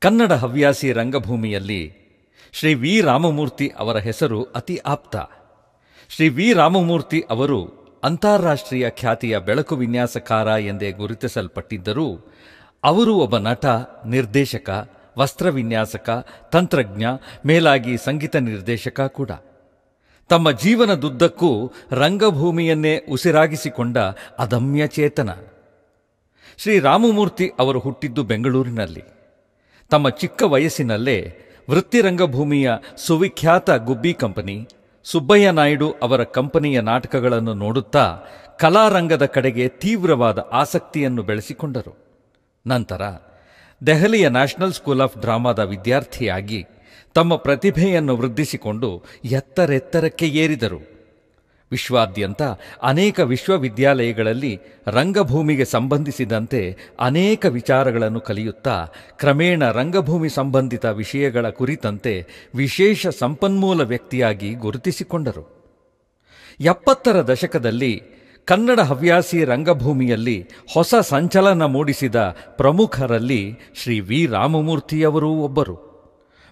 ಕನ್ನಡ ಹವ್ಯಾಸಿ ರಂಗಭೂಮಿಯಲ್ಲಿ ಶ್ರೀ ವಿ ರಾಮಮೂರ್ತಿ ಅವರ ಹೆಸರು ಅತಿ ಆಪ್ತ. ಶ್ರೀ ವಿ ರಾಮಮೂರ್ತಿ ಅವರು ಅಂತಾರಾಷ್ಟ್ರೀಯ ಖ್ಯಾತಿಯ ಬೆಳಕು ವಿನ್ಯಾಸಕಾರ ಎಂದೇ ಗುರುತಿಸಲ್ಪಟ್ಟಿದ್ದರೂ ಅವರು ಒಬ್ಬ ನಟ, ನಿರ್ದೇಶಕ, ವಸ್ತ್ರ ವಿನ್ಯಾಸಕ, ತಂತ್ರಜ್ಞ, ಮೇಲಾಗಿ ಸಂಗೀತ ನಿರ್ದೇಶಕ ಕೂಡ. ತಮ್ಮ ಜೀವನದುದ್ದಕ್ಕೂ ರಂಗಭೂಮಿಯನ್ನೇ ಉಸಿರಾಗಿಸಿಕೊಂಡ ಅದಮ್ಯ ಚೇತನ. ಶ್ರೀ ರಾಮಮೂರ್ತಿ ಅವರು ಹುಟ್ಟಿದ್ದು ಬೆಂಗಳೂರಿನಲ್ಲಿ. ತಮ್ಮ ಚಿಕ್ಕ ವಯಸ್ಸಿನಲ್ಲೇ ವೃತ್ತಿರಂಗಭೂಮಿಯ ಸುವಿಖ್ಯಾತ ಗುಬ್ಬಿ ಕಂಪನಿ, ಸುಬ್ಬಯ್ಯ ನಾಯ್ಡು ಅವರ ಕಂಪನಿಯ ನಾಟಕಗಳನ್ನು ನೋಡುತ್ತಾ ಕಲಾರಂಗದ ಕಡೆಗೆ ತೀವ್ರವಾದ ಆಸಕ್ತಿಯನ್ನು ಬೆಳೆಸಿಕೊಂಡರು. ನಂತರ ದೆಹಲಿಯ ನ್ಯಾಷನಲ್ ಸ್ಕೂಲ್ ಆಫ್ ಡ್ರಾಮಾದ ವಿದ್ಯಾರ್ಥಿಯಾಗಿ ತಮ್ಮ ಪ್ರತಿಭೆಯನ್ನು ವೃದ್ಧಿಸಿಕೊಂಡು ಎತ್ತರೆತ್ತರಕ್ಕೆ ಏರಿದರು. ವಿಶ್ವಾದ್ಯಂತ ಅನೇಕ ವಿಶ್ವವಿದ್ಯಾಲಯಗಳಲ್ಲಿ ರಂಗಭೂಮಿಗೆ ಸಂಬಂಧಿಸಿದಂತೆ ಅನೇಕ ವಿಚಾರಗಳನ್ನು ಕಲಿಯುತ್ತಾ, ಕ್ರಮೇಣ ರಂಗಭೂಮಿ ಸಂಬಂಧಿತ ವಿಷಯಗಳ ಕುರಿತಂತೆ ವಿಶೇಷ ಸಂಪನ್ಮೂಲ ವ್ಯಕ್ತಿಯಾಗಿ ಗುರುತಿಸಿಕೊಂಡರು. ಎಪ್ಪತ್ತರ ದಶಕದಲ್ಲಿ ಕನ್ನಡ ಹವ್ಯಾಸಿ ರಂಗಭೂಮಿಯಲ್ಲಿ ಹೊಸ ಸಂಚಲನ ಮೂಡಿಸಿದ ಪ್ರಮುಖರಲ್ಲಿ ಶ್ರೀ ವಿ. ರಾಮಮೂರ್ತಿಯವರೂ ಒಬ್ಬರು.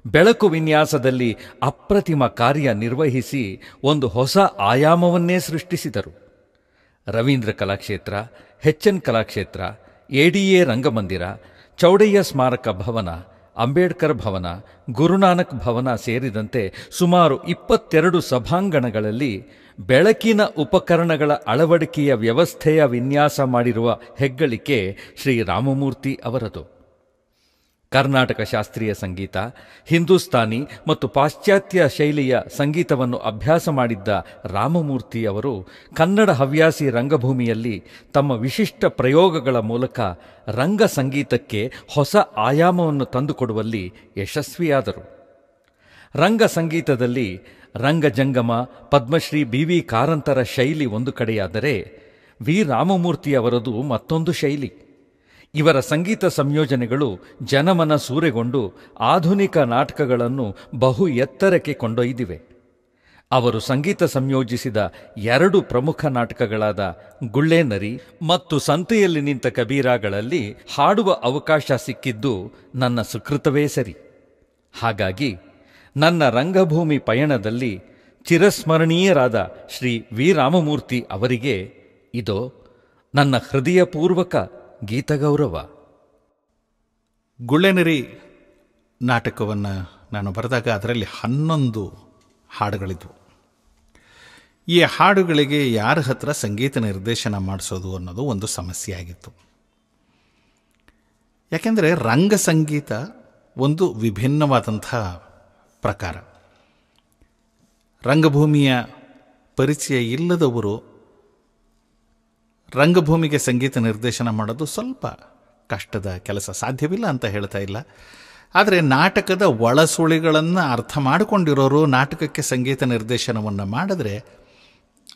ಬೆಳಕು ವಿನ್ಯಾಸದಲ್ಲಿ ಅಪ್ರತಿಮ ಕಾರ್ಯ ನಿರ್ವಹಿಸಿ ಒಂದು ಹೊಸ ಆಯಾಮವನ್ನೇ ಸೃಷ್ಟಿಸಿದರು. ರವೀಂದ್ರ ಕಲಾಕ್ಷೇತ್ರ ಎನ್ ಕಲಾಕ್ಷೇತ್ರ ಎಡಿಎ ರಂಗಮಂದಿರ, ಚೌಡಯ್ಯ ಸ್ಮಾರಕ ಭವನ, ಅಂಬೇಡ್ಕರ್ ಭವನ, ಗುರುನಾನಕ್ ಭವನ ಸೇರಿದಂತೆ ಸುಮಾರು ಇಪ್ಪತ್ತೆರಡು ಸಭಾಂಗಣಗಳಲ್ಲಿ ಬೆಳಕಿನ ಉಪಕರಣಗಳ ಅಳವಡಿಕೆಯ ವ್ಯವಸ್ಥೆಯ ವಿನ್ಯಾಸ ಮಾಡಿರುವ ಹೆಗ್ಗಳಿಕೆ ಶ್ರೀ ರಾಮಮೂರ್ತಿ ಅವರದು. ಕರ್ನಾಟಕ ಶಾಸ್ತ್ರೀಯ ಸಂಗೀತ, ಹಿಂದೂಸ್ತಾನಿ ಮತ್ತು ಪಾಶ್ಚಾತ್ಯ ಶೈಲಿಯ ಸಂಗೀತವನ್ನು ಅಭ್ಯಾಸ ಮಾಡಿದ್ದ ರಾಮಮೂರ್ತಿ ಅವರು ಕನ್ನಡ ಹವ್ಯಾಸಿ ರಂಗಭೂಮಿಯಲ್ಲಿ ತಮ್ಮ ವಿಶಿಷ್ಟ ಪ್ರಯೋಗಗಳ ಮೂಲಕ ರಂಗ ಸಂಗೀತಕ್ಕೆ ಹೊಸ ಆಯಾಮವನ್ನು ತಂದುಕೊಡುವಲ್ಲಿ ಯಶಸ್ವಿಯಾದರು. ರಂಗ ಸಂಗೀತದಲ್ಲಿ ರಂಗಜಂಗಮ, ಪದ್ಮಶ್ರೀ ಬಿ ವಿ ಕಾರಂತರ ಶೈಲಿ ಒಂದು ಕಡೆಯಾದರೆ ವಿ ರಾಮಮೂರ್ತಿ ಅವರದು ಮತ್ತೊಂದು ಶೈಲಿ. ಇವರ ಸಂಗೀತ ಸಂಯೋಜನೆಗಳು ಜನಮನ ಸೂರೆಗೊಂಡು ಆಧುನಿಕ ನಾಟಕಗಳನ್ನು ಬಹು ಎತ್ತರಕ್ಕೆ ಕೊಂಡೊಯ್ದಿವೆ. ಅವರು ಸಂಗೀತ ಸಂಯೋಜಿಸಿದ ಎರಡು ಪ್ರಮುಖ ನಾಟಕಗಳಾದ ಗುಳ್ಳೇನರಿ ಮತ್ತು ಸಂತೆಯಲ್ಲಿ ನಿಂತ ಕಬೀರಾಗಳಲ್ಲಿ ಹಾಡುವ ಅವಕಾಶ ಸಿಕ್ಕಿದ್ದು ನನ್ನ ಸುಕೃತವೇ ಸರಿ. ಹಾಗಾಗಿ ನನ್ನ ರಂಗಭೂಮಿ ಪಯಣದಲ್ಲಿ ಚಿರಸ್ಮರಣೀಯರಾದ ಶ್ರೀ ವಿ ರಾಮಮೂರ್ತಿ ಅವರಿಗೆ ಇದೋ ನನ್ನ ಹೃದಯಪೂರ್ವಕ ಗೀತಗೌರವ. ಗುಳ್ಳೆನರಿ ನಾಟಕವನ್ನು ನಾನು ಬರೆದಾಗ ಅದರಲ್ಲಿ ಹನ್ನೊಂದು ಹಾಡುಗಳಿದ್ವು. ಈ ಹಾಡುಗಳಿಗೆ ಯಾರ ಹತ್ರ ಸಂಗೀತ ನಿರ್ದೇಶನ ಮಾಡಿಸೋದು ಅನ್ನೋದು ಒಂದು ಸಮಸ್ಯೆ ಆಗಿತ್ತು ಯಾಕೆಂದರೆ ರಂಗ ಸಂಗೀತ ಒಂದು ವಿಭಿನ್ನವಾದಂಥ ಪ್ರಕಾರ. ರಂಗಭೂಮಿಯ ಪರಿಚಯ ಇಲ್ಲದವರು ರಂಗಭೂಮಿಗೆ ಸಂಗೀತ ನಿರ್ದೇಶನ ಮಾಡೋದು ಸ್ವಲ್ಪ ಕಷ್ಟದ ಕೆಲಸ. ಸಾಧ್ಯವಿಲ್ಲ ಅಂತ ಹೇಳ್ತಾ ಇಲ್ಲ. ಆದರೆ ನಾಟಕದ ಒಳಸುಳಿಗಳನ್ನು ಅರ್ಥ ಮಾಡಿಕೊಂಡಿರೋರು ನಾಟಕಕ್ಕೆ ಸಂಗೀತ ನಿರ್ದೇಶನವನ್ನು ಮಾಡಿದ್ರೆ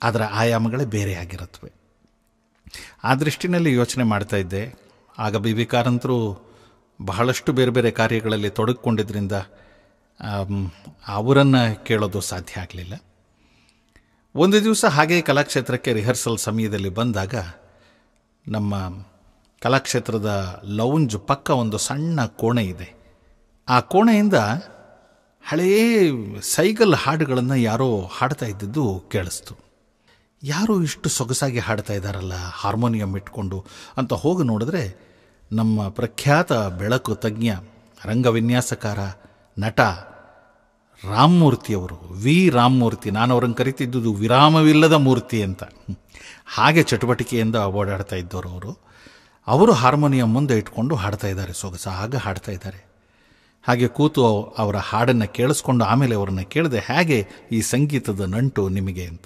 ಅದರ ಆಯಾಮಗಳೇ ಬೇರೆ ಆಗಿರುತ್ತವೆ. ಆ ದೃಷ್ಟಿನಲ್ಲಿ ಯೋಚನೆ ಮಾಡ್ತಾ ಇದ್ದೆ. ಆಗ ಬಿ ವಿ ಕಾರಂತರು ಬಹಳಷ್ಟು ಬೇರೆ ಬೇರೆ ಕಾರ್ಯಗಳಲ್ಲಿ ತೊಡಗಿಕೊಂಡಿದ್ದರಿಂದ ಅವರನ್ನು ಕೇಳೋದು ಸಾಧ್ಯ ಆಗಲಿಲ್ಲ. ಒಂದು ದಿವಸ ಹಾಗೆ ಕಲಾಕ್ಷೇತ್ರಕ್ಕೆ ರಿಹರ್ಸಲ್ ಸಮಯದಲ್ಲಿ ಬಂದಾಗ ನಮ್ಮ ಕಲಾಕ್ಷೇತ್ರದ ಲೌಂಜ್ ಪಕ್ಕ ಒಂದು ಸಣ್ಣ ಕೋಣೆ ಇದೆ. ಆ ಕೋಣೆಯಿಂದ ಹಳೆಯ ಸೈಗಲ್ ಹಾಡುಗಳನ್ನು ಯಾರೋ ಹಾಡ್ತಾ ಇದ್ದಿದ್ದು ಕೇಳಿಸ್ತು. ಯಾರು ಇಷ್ಟು ಸೊಗಸಾಗಿ ಹಾಡ್ತಾ ಇದ್ದಾರಲ್ಲ ಹಾರ್ಮೋನಿಯಂ ಇಟ್ಕೊಂಡು ಅಂತ ಹೋಗಿ ನೋಡಿದ್ರೆ ನಮ್ಮ ಪ್ರಖ್ಯಾತ ಬೆಳಕು ತಜ್ಞ, ರಂಗವಿನ್ಯಾಸಕಾರ, ನಟ ರಾಮಮೂರ್ತಿಯವರು, ವಿ. ರಾಮಮೂರ್ತಿ, ನಾನು ಅವರನ್ನು ಕರಿತಿದ್ದುದು ವಿರಾಮವಿಲ್ಲದ ಮೂರ್ತಿ ಅಂತ. ಹಾಗೆ ಚಟುವಟಿಕೆಯಿಂದ ಓಡಾಡ್ತಾ ಇದ್ದವರು ಅವರು. ಅವರು ಹಾರ್ಮೋನಿಯಂ ಮುಂದೆ ಇಟ್ಕೊಂಡು ಹಾಡ್ತಾ ಇದ್ದಾರೆ, ಸೊಗಸಾಗ ಹಾಡ್ತಾ ಇದ್ದಾರೆ. ಹಾಗೆ ಕೂತು ಅವರ ಹಾಡನ್ನು ಕೇಳಿಸ್ಕೊಂಡು ಆಮೇಲೆ ಅವರನ್ನು ಕೇಳಿದೆ, ಹೇಗೆ ಈ ಸಂಗೀತದ ನಂಟು ನಿಮಗೆ? ಅಂತ.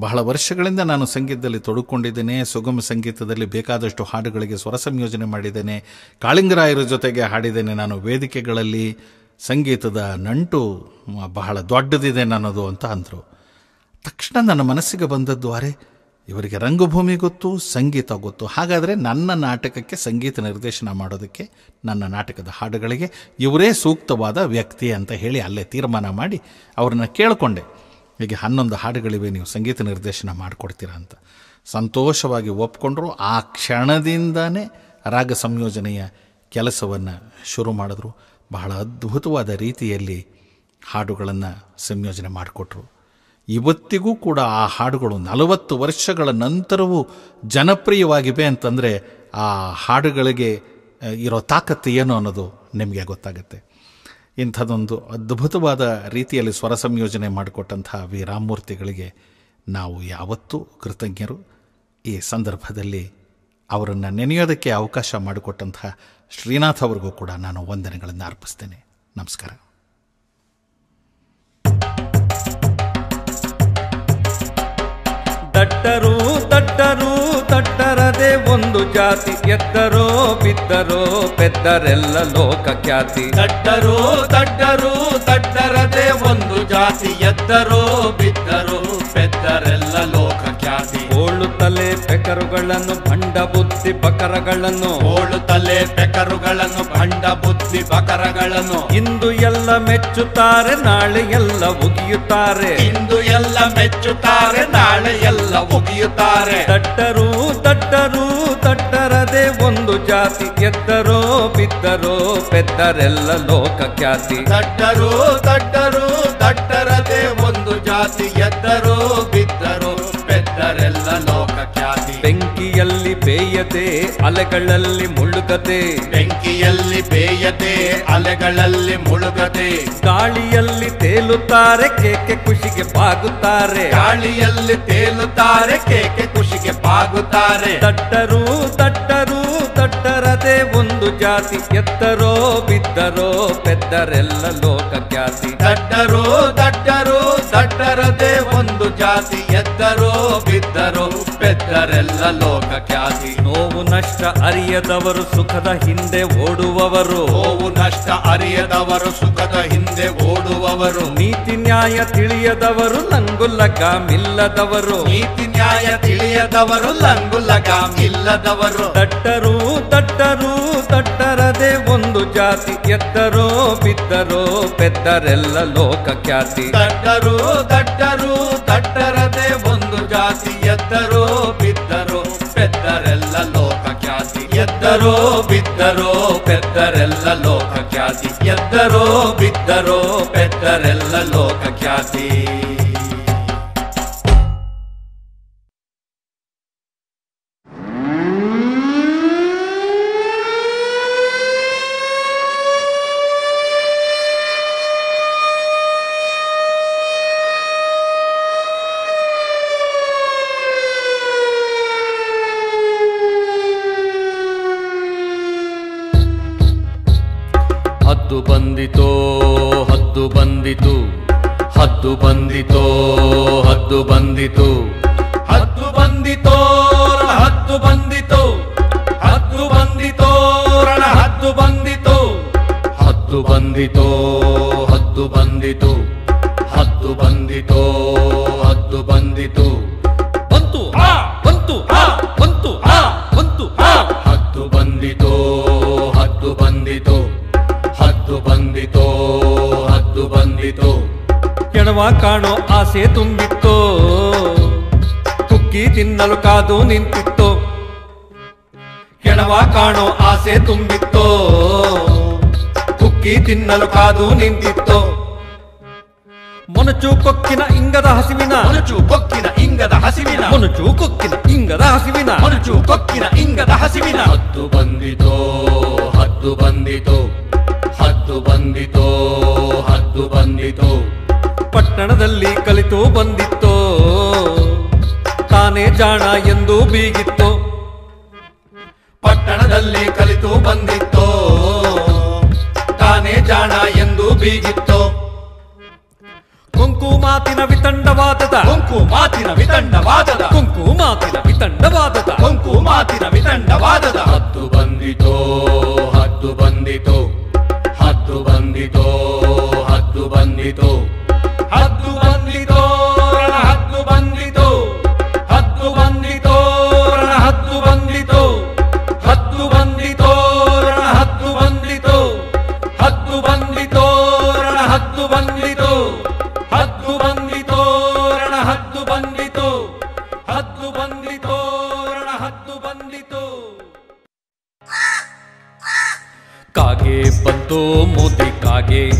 ಬಹಳ ವರ್ಷಗಳಿಂದ ನಾನು ಸಂಗೀತದಲ್ಲಿ ತೊಡಕೊಂಡಿದ್ದೇನೆ, ಸುಗಮ ಸಂಗೀತದಲ್ಲಿ ಬೇಕಾದಷ್ಟು ಹಾಡುಗಳಿಗೆ ಸ್ವರ ಸಂಯೋಜನೆ ಮಾಡಿದ್ದೇನೆ, ಕಾಳಿಂಗರಾಯರ ಜೊತೆಗೆ ಹಾಡಿದ್ದೇನೆ ನಾನು ವೇದಿಕೆಗಳಲ್ಲಿ. ಸಂಗೀತದ ನಂಟು ಬಹಳ ದೊಡ್ಡದಿದೆ ನನ್ನದು ಅಂತ ಅಂದರು. ತಕ್ಷಣ ನನ್ನ ಮನಸ್ಸಿಗೆ ಬಂದದ್ದು, ಅರೆ, ಇವರಿಗೆ ರಂಗಭೂಮಿ ಗೊತ್ತು, ಸಂಗೀತ ಗೊತ್ತು. ಹಾಗಾದರೆ ನನ್ನ ನಾಟಕಕ್ಕೆ ಸಂಗೀತ ನಿರ್ದೇಶನ ಮಾಡೋದಕ್ಕೆ, ನನ್ನ ನಾಟಕದ ಹಾಡುಗಳಿಗೆ ಇವರೇ ಸೂಕ್ತವಾದ ವ್ಯಕ್ತಿ ಅಂತ ಹೇಳಿ ಅಲ್ಲೇ ತೀರ್ಮಾನ ಮಾಡಿ ಅವ್ರನ್ನ ಕೇಳಿಕೊಂಡೆ. ಹೀಗೆ ಹನ್ನೊಂದು ಹಾಡುಗಳಿವೆ, ನೀವು ಸಂಗೀತ ನಿರ್ದೇಶನ ಮಾಡಿಕೊಡ್ತೀರಾ ಅಂತ. ಸಂತೋಷವಾಗಿ ಒಪ್ಕೊಂಡ್ರು. ಆ ಕ್ಷಣದಿಂದನೇ ರಾಗ ಸಂಯೋಜನೆಯ ಕೆಲಸವನ್ನು ಶುರು ಮಾಡಿದ್ರು. ಬಹಳ ಅದ್ಭುತವಾದ ರೀತಿಯಲ್ಲಿ ಹಾಡುಗಳನ್ನು ಸಂಯೋಜನೆ ಮಾಡಿಕೊಟ್ರು. ಇವತ್ತಿಗೂ ಕೂಡ ಆ ಹಾಡುಗಳು ನಲವತ್ತು ವರ್ಷಗಳ ನಂತರವೂ ಜನಪ್ರಿಯವಾಗಿವೆ ಅಂತಂದರೆ ಆ ಹಾಡುಗಳಿಗೆ ಇರೋ ತಾಕತ್ತು ಏನು ಅನ್ನೋದು ನಿಮಗೆ ಗೊತ್ತಾಗುತ್ತೆ. ಇಂಥದ್ದೊಂದು ಅದ್ಭುತವಾದ ರೀತಿಯಲ್ಲಿ ಸ್ವರ ಸಂಯೋಜನೆ ಮಾಡಿಕೊಟ್ಟಂತಹ ವಿ ರಾಮಮೂರ್ತಿಗಳಿಗೆ ನಾವು ಯಾವತ್ತೂ ಕೃತಜ್ಞರು. ಈ ಸಂದರ್ಭದಲ್ಲಿ ಅವರನ್ನು ನೆನೆಯೋದಕ್ಕೆ ಅವಕಾಶ ಮಾಡಿಕೊಟ್ಟಂತಹ ಶ್ರೀನಾಥ್ ಅವ್ರಿಗೂ ಕೂಡ ನಾನು ವಂದನೆಗಳನ್ನು ಅರ್ಪಿಸ್ತೇನೆ. ನಮಸ್ಕಾರ. ದಟ್ಟರು ತಟ್ಟರು ತಟ್ಟರದೆ ಒಂದು ಜಾತಿ ಎತ್ತರೋ ಬಿದ್ದರೋ ಪೆದ್ದರೆಲ್ಲ ಲೋಕ ಖ್ಯಾತಿ ತಟ್ಟರು ತಟ್ಟರು ತಟ್ಟರದೆ ಒಂದು ಜಾತಿ ಎತ್ತರೋ ಬಿದ್ದರೋ ಪೆದ್ದರೆಲ್ಲ ಲೋಕ ಖ್ಯಾತಿ ಓಳುತ್ತಲೇ ಬೆಕರುಗಳನ್ನು ಪೆಕರುಗಳನ್ನು ಬುದ್ಧಿ ಬಕರಗಳನ್ನು ಓಳು ತಲೆ ಬೆಕರುಗಳನ್ನು ಭಂಡ ಬುದ್ಧಿ ಬಕರಗಳನ್ನು ಇಂದು ಎಲ್ಲ ಮೆಚ್ಚುತ್ತಾರೆ ನಾಳೆ ಎಲ್ಲ ಉಗಿಯುತ್ತಾರೆ. ಇಂದು ಎಲ್ಲ ಮೆಚ್ಚುತ್ತಾರೆ ನಾಳೆ ಎಲ್ಲ ಉಗಿಯುತ್ತಾರೆ. ದಟ್ಟರು ದಟ್ಟರು ದಟ್ಟರದೆ ಒಂದು ಜಾತಿ ಎತ್ತರೋ ಬಿದ್ದರೋ ಪೆದ್ದರೆಲ್ಲ ಲೋಕ ಖ್ಯಾತಿ ದಟ್ಟರು ದಟ್ಟರು ದಟ್ಟರದೆ ಒಂದು ಜಾತಿ ಎತ್ತರೋ ಬಿದ್ದರೋ ಪೆದ್ದರೆಲ್ಲ ಬೆಂಕಿಯಲ್ಲಿ ಬೇಯತೆ ಅಲೆಗಳಲ್ಲಿ ಮುಳುಗತೆ ಬೆಂಕಿಯಲ್ಲಿ ಬೇಯತೆ ಅಲೆಗಳಲ್ಲಿ ಮುಳುಗತೆ ಗಾಳಿಯಲ್ಲಿ ತೇಲುತ್ತಾರೆ ಕೇಕೆ ಖುಷಿಗೆ ಬಾಗುತ್ತಾರೆ. ಗಾಳಿಯಲ್ಲಿ ತೇಲುತ್ತಾರೆ ಕೇಕೆ ಖುಷಿಗೆ ಬಾಗುತ್ತಾರೆ. ದಟ್ಟರು ದಟ್ಟರು ದಟ್ಟರದೆ ಒಂದು ಜಾತಿ ಎತ್ತರೋ ಬಿದ್ದರೋ ಪೆದ್ದರೆಲ್ಲ ಲೋಕ ಖ್ಯಾತಿ ದಟ್ಟರು ದಟ್ಟರು ದಟ್ಟರದೆ ಒಂದು ಜಾತಿ ಎತ್ತರೋ ಬಿದ್ದರೋ ಪೆದ್ದರೆಲ್ಲ ಲೋಕ ಖ್ಯಾತಿ ನೋವು ನಷ್ಟ ಅರಿಯದವರು ಸುಖದ ಹಿಂದೆ ಓಡುವವರು. ನೋವು ನಷ್ಟ ಅರಿಯದವರು ಸುಖದ ಹಿಂದೆ ಓಡುವವರು. ನೀತಿ ನ್ಯಾಯ ತಿಳಿಯದವರು ನಂಗು ಮಿಲ್ಲದವರು. ನೀತಿ ನ್ಯಾಯ ತಿಳಿಯದವರು ನಂಗು ಲಗಾಮಿಲ್ಲದವರು ದಟ್ಟರು ದಟ್ಟರು ದಟ್ಟರದೆ ಒಂದು ಜಾತಿ. ಎತ್ತರೋ ಬಿದ್ದರೋ ಪೆದ್ದರೆಲ್ಲ ಲೋಕ ಖ್ಯಾತಿ ದಟ್ಟರು ದಟ್ಟರು ದಟ್ಟರದೆ ಒಂದು ಜಾತಿ. ಎದ್ದರೋ ಎದ್ದರೋ ಬಿದ್ದರೋ ಪೆದ್ದರೆಲ್ಲ ಲೋಕ ಖ್ಯಾತಿ ಎದ್ದರೋ ಬಿದ್ದರೋ ಪೆದ್ದರೆಲ್ಲ ಲೋಕ ಖ್ಯಾತಿ ಬಂದಿತೋ, ಹದ್ದು ಬಂದಿತು. ಹದ್ದು ಬಂದಿತೋ, ಹದ್ದು ಬಂದಿತು. ಹತ್ತು ಬಂದಿತೋ ಹದ್ದು ಬಂದಿತು. ಹತ್ತು ಬಂದಿತೋ, ರಣ ಹತ್ತು ಬಂದಿತು. ಹದ್ದು ಬಂದಿತೋ, ಹದ್ದು ಬಂದಿತು. ಕೆಣವ ಕಾಣೋ ಆಸೆ ತುಂಬಿತ್ತೋ? ಕುಕ್ಕಿ ತಿನ್ನಲು ಕಾದು ನಿಂತಿತ್ತೋ? ಕೆಣವ ಕಾಣೋ ಆಸೆ ತುಂಬಿತ್ತೋ? ಕುಕ್ಕಿ ತಿನ್ನಲು ಕಾದು ನಿಂತಿತ್ತೋ? ಮೊನಚು ಕೊಕ್ಕಿನ ಇಂಗದ ಹಸಿವಿನ. ಮೊನಚು ಕೊಕ್ಕಿನ ಇಂಗದ ಹಸಿವಿನ. ಮೊನಚು ಕೊಕ್ಕಿನ ಇಂಗದ ಹಸಿವಿನ. ಮೊನಚು ಕೊಕ್ಕಿನ ಇಂಗದ ಹಸಿವಿನ. ಹತ್ತು ಬಂದಿತೋ ಹತ್ತು ಬಂದಿತು ಹತ್ತು ಬಂದಿತೋ ಹತ್ತು ಬಂದಿತು. ಪಟ್ಟಣದಲ್ಲಿ ಕಲಿತು ಬಂದಿತ್ತೋ? ತಾನೇ ಜಾಣ ಎಂದು ಬೀಗಿತ್ತು? ಪಟ್ಟಣದಲ್ಲಿ ಕಲಿತು ಬಂದಿತ್ತೋ? ತಾನೇ ಜಾಣ ಎಂದು ಬೀಗಿತ್ತು? ಕುಂಕು ಮಾತಿನ ವಿತಂಡವಾದದ. ಕುಂಕು ಮಾತಿನ ವಿತಂಡವಾದದ. ಕುಂಕು ಮಾತಿನ ವಿತಂಡವಾದದ. ಕುಂಕು ಮಾತಿನ ವಿತಂಡವಾದದ. ಹತ್ತು ಬಂದಿತೋ ಹತ್ತು ಬಂದಿತೋ ಹತ್ತು ಬಂದಿತೋ. ಬಂತು ಮೋದಿ ಕಾಗೆ.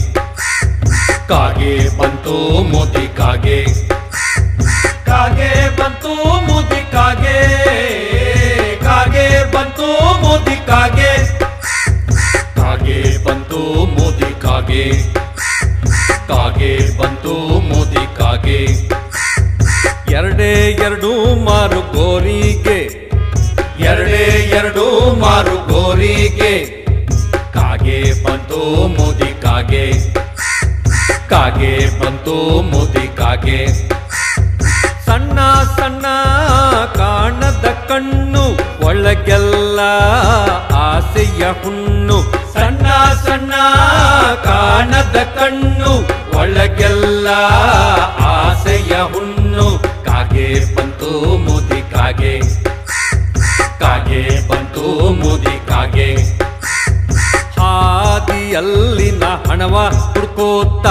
ಕಾಗೆ ಬಂತು ಮೋದಿ ಕಾಗೆ. ಕಾಗೆ ಬಂತು ಮೋದಿ ಕಾಗೆ. ಕಾಗೆ ಬಂತು ಮೋದಿ ಕಾಗೆ. ಬಂತು ಮೋದಿ ಕಾಗೆ. ಸಣ್ಣ ಸಣ್ಣ ಕಾಣದ ಕಣ್ಣು, ಒಳಗೆಲ್ಲ ಆಸೆಯ ಹುಣ್ಣು. ಸಣ್ಣ ಸಣ್ಣ ಕಾಣದ ಕಣ್ಣು, ಒಳಗೆಲ್ಲ ಆಸೆಯ ಹುಣ್ಣು. ಕಾಗೆ ಬಂತು ಮೋದಿ ಕಾಗೆ. ಕಾಗೆ ಬಂತು ಮೋದಿ ಕಾಗೆ. ಹಾದಿಯಲ್ಲಿನ ಹಣವ ಹುಡ್ಕೋತ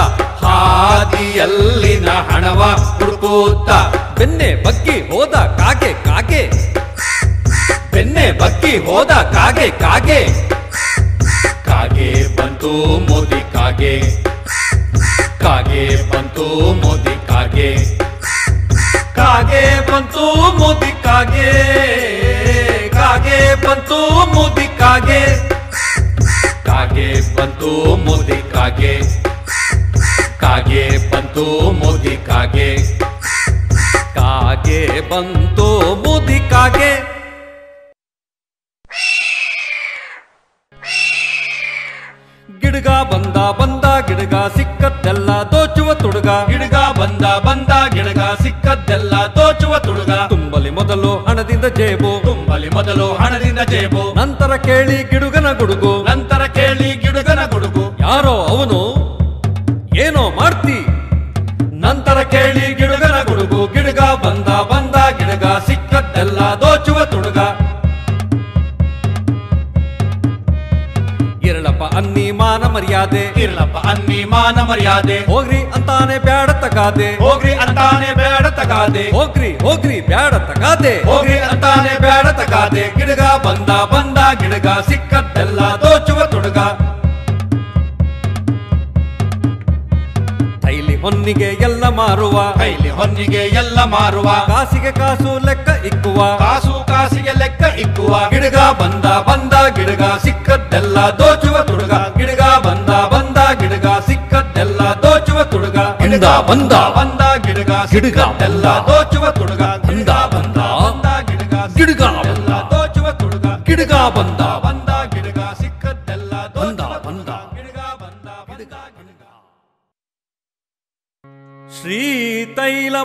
ಹಾದಿಯಲ್ಲಿನ ಹಣವ ಹುಡುಕುತ್ತ. ಬೆನ್ನೆ ಬಗ್ಗಿ ಹೋದ ಕಾಗೆ ಕಾಗೆ. ಬೆನ್ನೆ ಬಗ್ಗಿ ಹೋದ ಕಾಗೆ ಕಾಗೆ. ಕಾಗೆ ಬಂತು ಮೋದಿ ಕಾಗೆ. ಕಾಗೆ ಬಂತು ಮೋದಿ ಕಾಗೆ. ಕಾಗೆ ಬಂತು ಮೋದಿ ಕಾಗೆ. ಕಾಗೆ ಬಂತು ಮೋದಿ ಕಾಗೆ. ಕಾಗೆ ಬಂತು ಮೋದಿ ಕಾಗೆ. ಕಾಗೆ ಬಂತು ಮೋದಿ ಕಾಗೆ. ಕಾಗೆ ಬಂತು ಮೋದಿ ಕಾಗೆ. ಗಿಡಗ ಬಂದ ಬಂದ ಗಿಡಗ ಸಿಕ್ಕದ್ದೆಲ್ಲ ದೋಚುವ ತುಡುಗ. ಗಿಡಗ ಬಂದ ಬಂದ ಗಿಡಗ ಸಿಕ್ಕದ್ದೆಲ್ಲ ದೋಚುವ ತುಡುಗ. ತುಂಬಲಿ ಮೊದಲು ಹಣದಿಂದ ಜೇಬು. ತುಂಬಲಿ ಮೊದಲು ಹಣದಿಂದ ಜೇಬು. ನಂತರ ಕೇಳಿ ಗಿಡುಗನ ಗುಡುಗು. ನಂತರ ಕೇಳಿ ಗಿಡುಗನ ಗುಡುಗು. ಯಾರೋ ಅವನು ಮಾಡ್ತಿ? ನಂತರ ಕೇಳಿ ಗಿಡುಗನ ಗುಡುಗು ಗಿಡಗ ಬಂದ ಬಂದ ಗಿಡಗ ಸಿಕ್ಕದ್ದೆಲ್ಲ ದೋಚುವ ತುಡುಗ. ಇರಳಪ್ಪ ಅನ್ನಿ ಮಾನ ಮರ್ಯಾದೆ. ಇರಳಪ್ಪ ಅನ್ನಿ ಮಾನ ಮರ್ಯಾದೆ. ಹೋಗ್ರಿ ಅಂತಾನೆ ಬ್ಯಾಡ ತಗಾದೆ. ಹೋಗ್ರಿ ಅಂತಾನೆ ಬ್ಯಾಡ ತಗಾದೆ. ಹೋಗ್ರಿ ಹೋಗ್ರಿ ಬ್ಯಾಡ ತಗಾದೆ. ಹೋಗ್ರಿ ಅಂತಾನೆ ಬ್ಯಾಡ ತಗಾದೆ. ಗಿಡಗ ಬಂದ ಬಂದ ಗಿಡಗ ಸಿಕ್ಕದ್ದೆಲ್ಲ ದೋಚುವ ತುಡುಗ. ಹೊನ್ನಿಗೆ ಎಲ್ಲ ಮಾರುವ. ಕೈಲಿ ಹೊನ್ನಿಗೆ ಎಲ್ಲ ಮಾರುವ. ಕಾಸಿಗೆ ಕಾಸು ಲೆಕ್ಕ ಇಕ್ಕುವ. ಕಾಸು ಕಾಸಿಗೆ ಲೆಕ್ಕ ಇಕ್ಕುವ. ಗಿಡಗ ಬಂದ ಬಂದ ಗಿಡಗ ಸಿಕ್ಕದ್ದೆಲ್ಲ ದೋಚುವ ತುಡುಗ. ಗಿಡಗ ಬಂದ ಬಂದ ಗಿಡಗ ಸಿಕ್ಕದ್ದೆಲ್ಲ ದೋಚುವ ತುಡುಗ. ಗಿಡಗ ಬಂದ ಬಂದ ಗಿಡಗ ಎಲ್ಲ ದೋಚುವ ತುಡುಗ. ಬಂದ ಬಂದ ಬಂದ ಗಿಡಗ ಗಿಡಗ ಬಂದ ದೋಚುವ ತುಡುಗ. ಗಿಡಗ ಬಂದ ಬಂದ ಶ್ರೀತೈಲ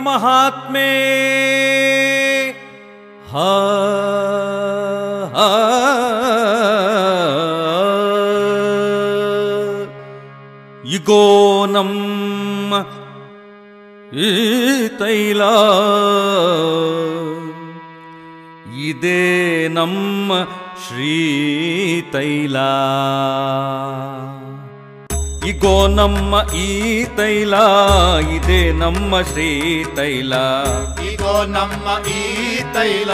ಹಾ. ಇಗೋ ನಮ್ಮ ಈ ತೈಲ ಇದೇ ನಮ್ಮ ಶ್ರೀ ತೈಲ ಇಗೋ ನಮ್ಮ ಈ ತೈಲ ಇದೇ ನಮ್ಮ ಶ್ರೀ ತೈಲ. ಇಗೋ ನಮ್ಮ ಈ ತೈಲ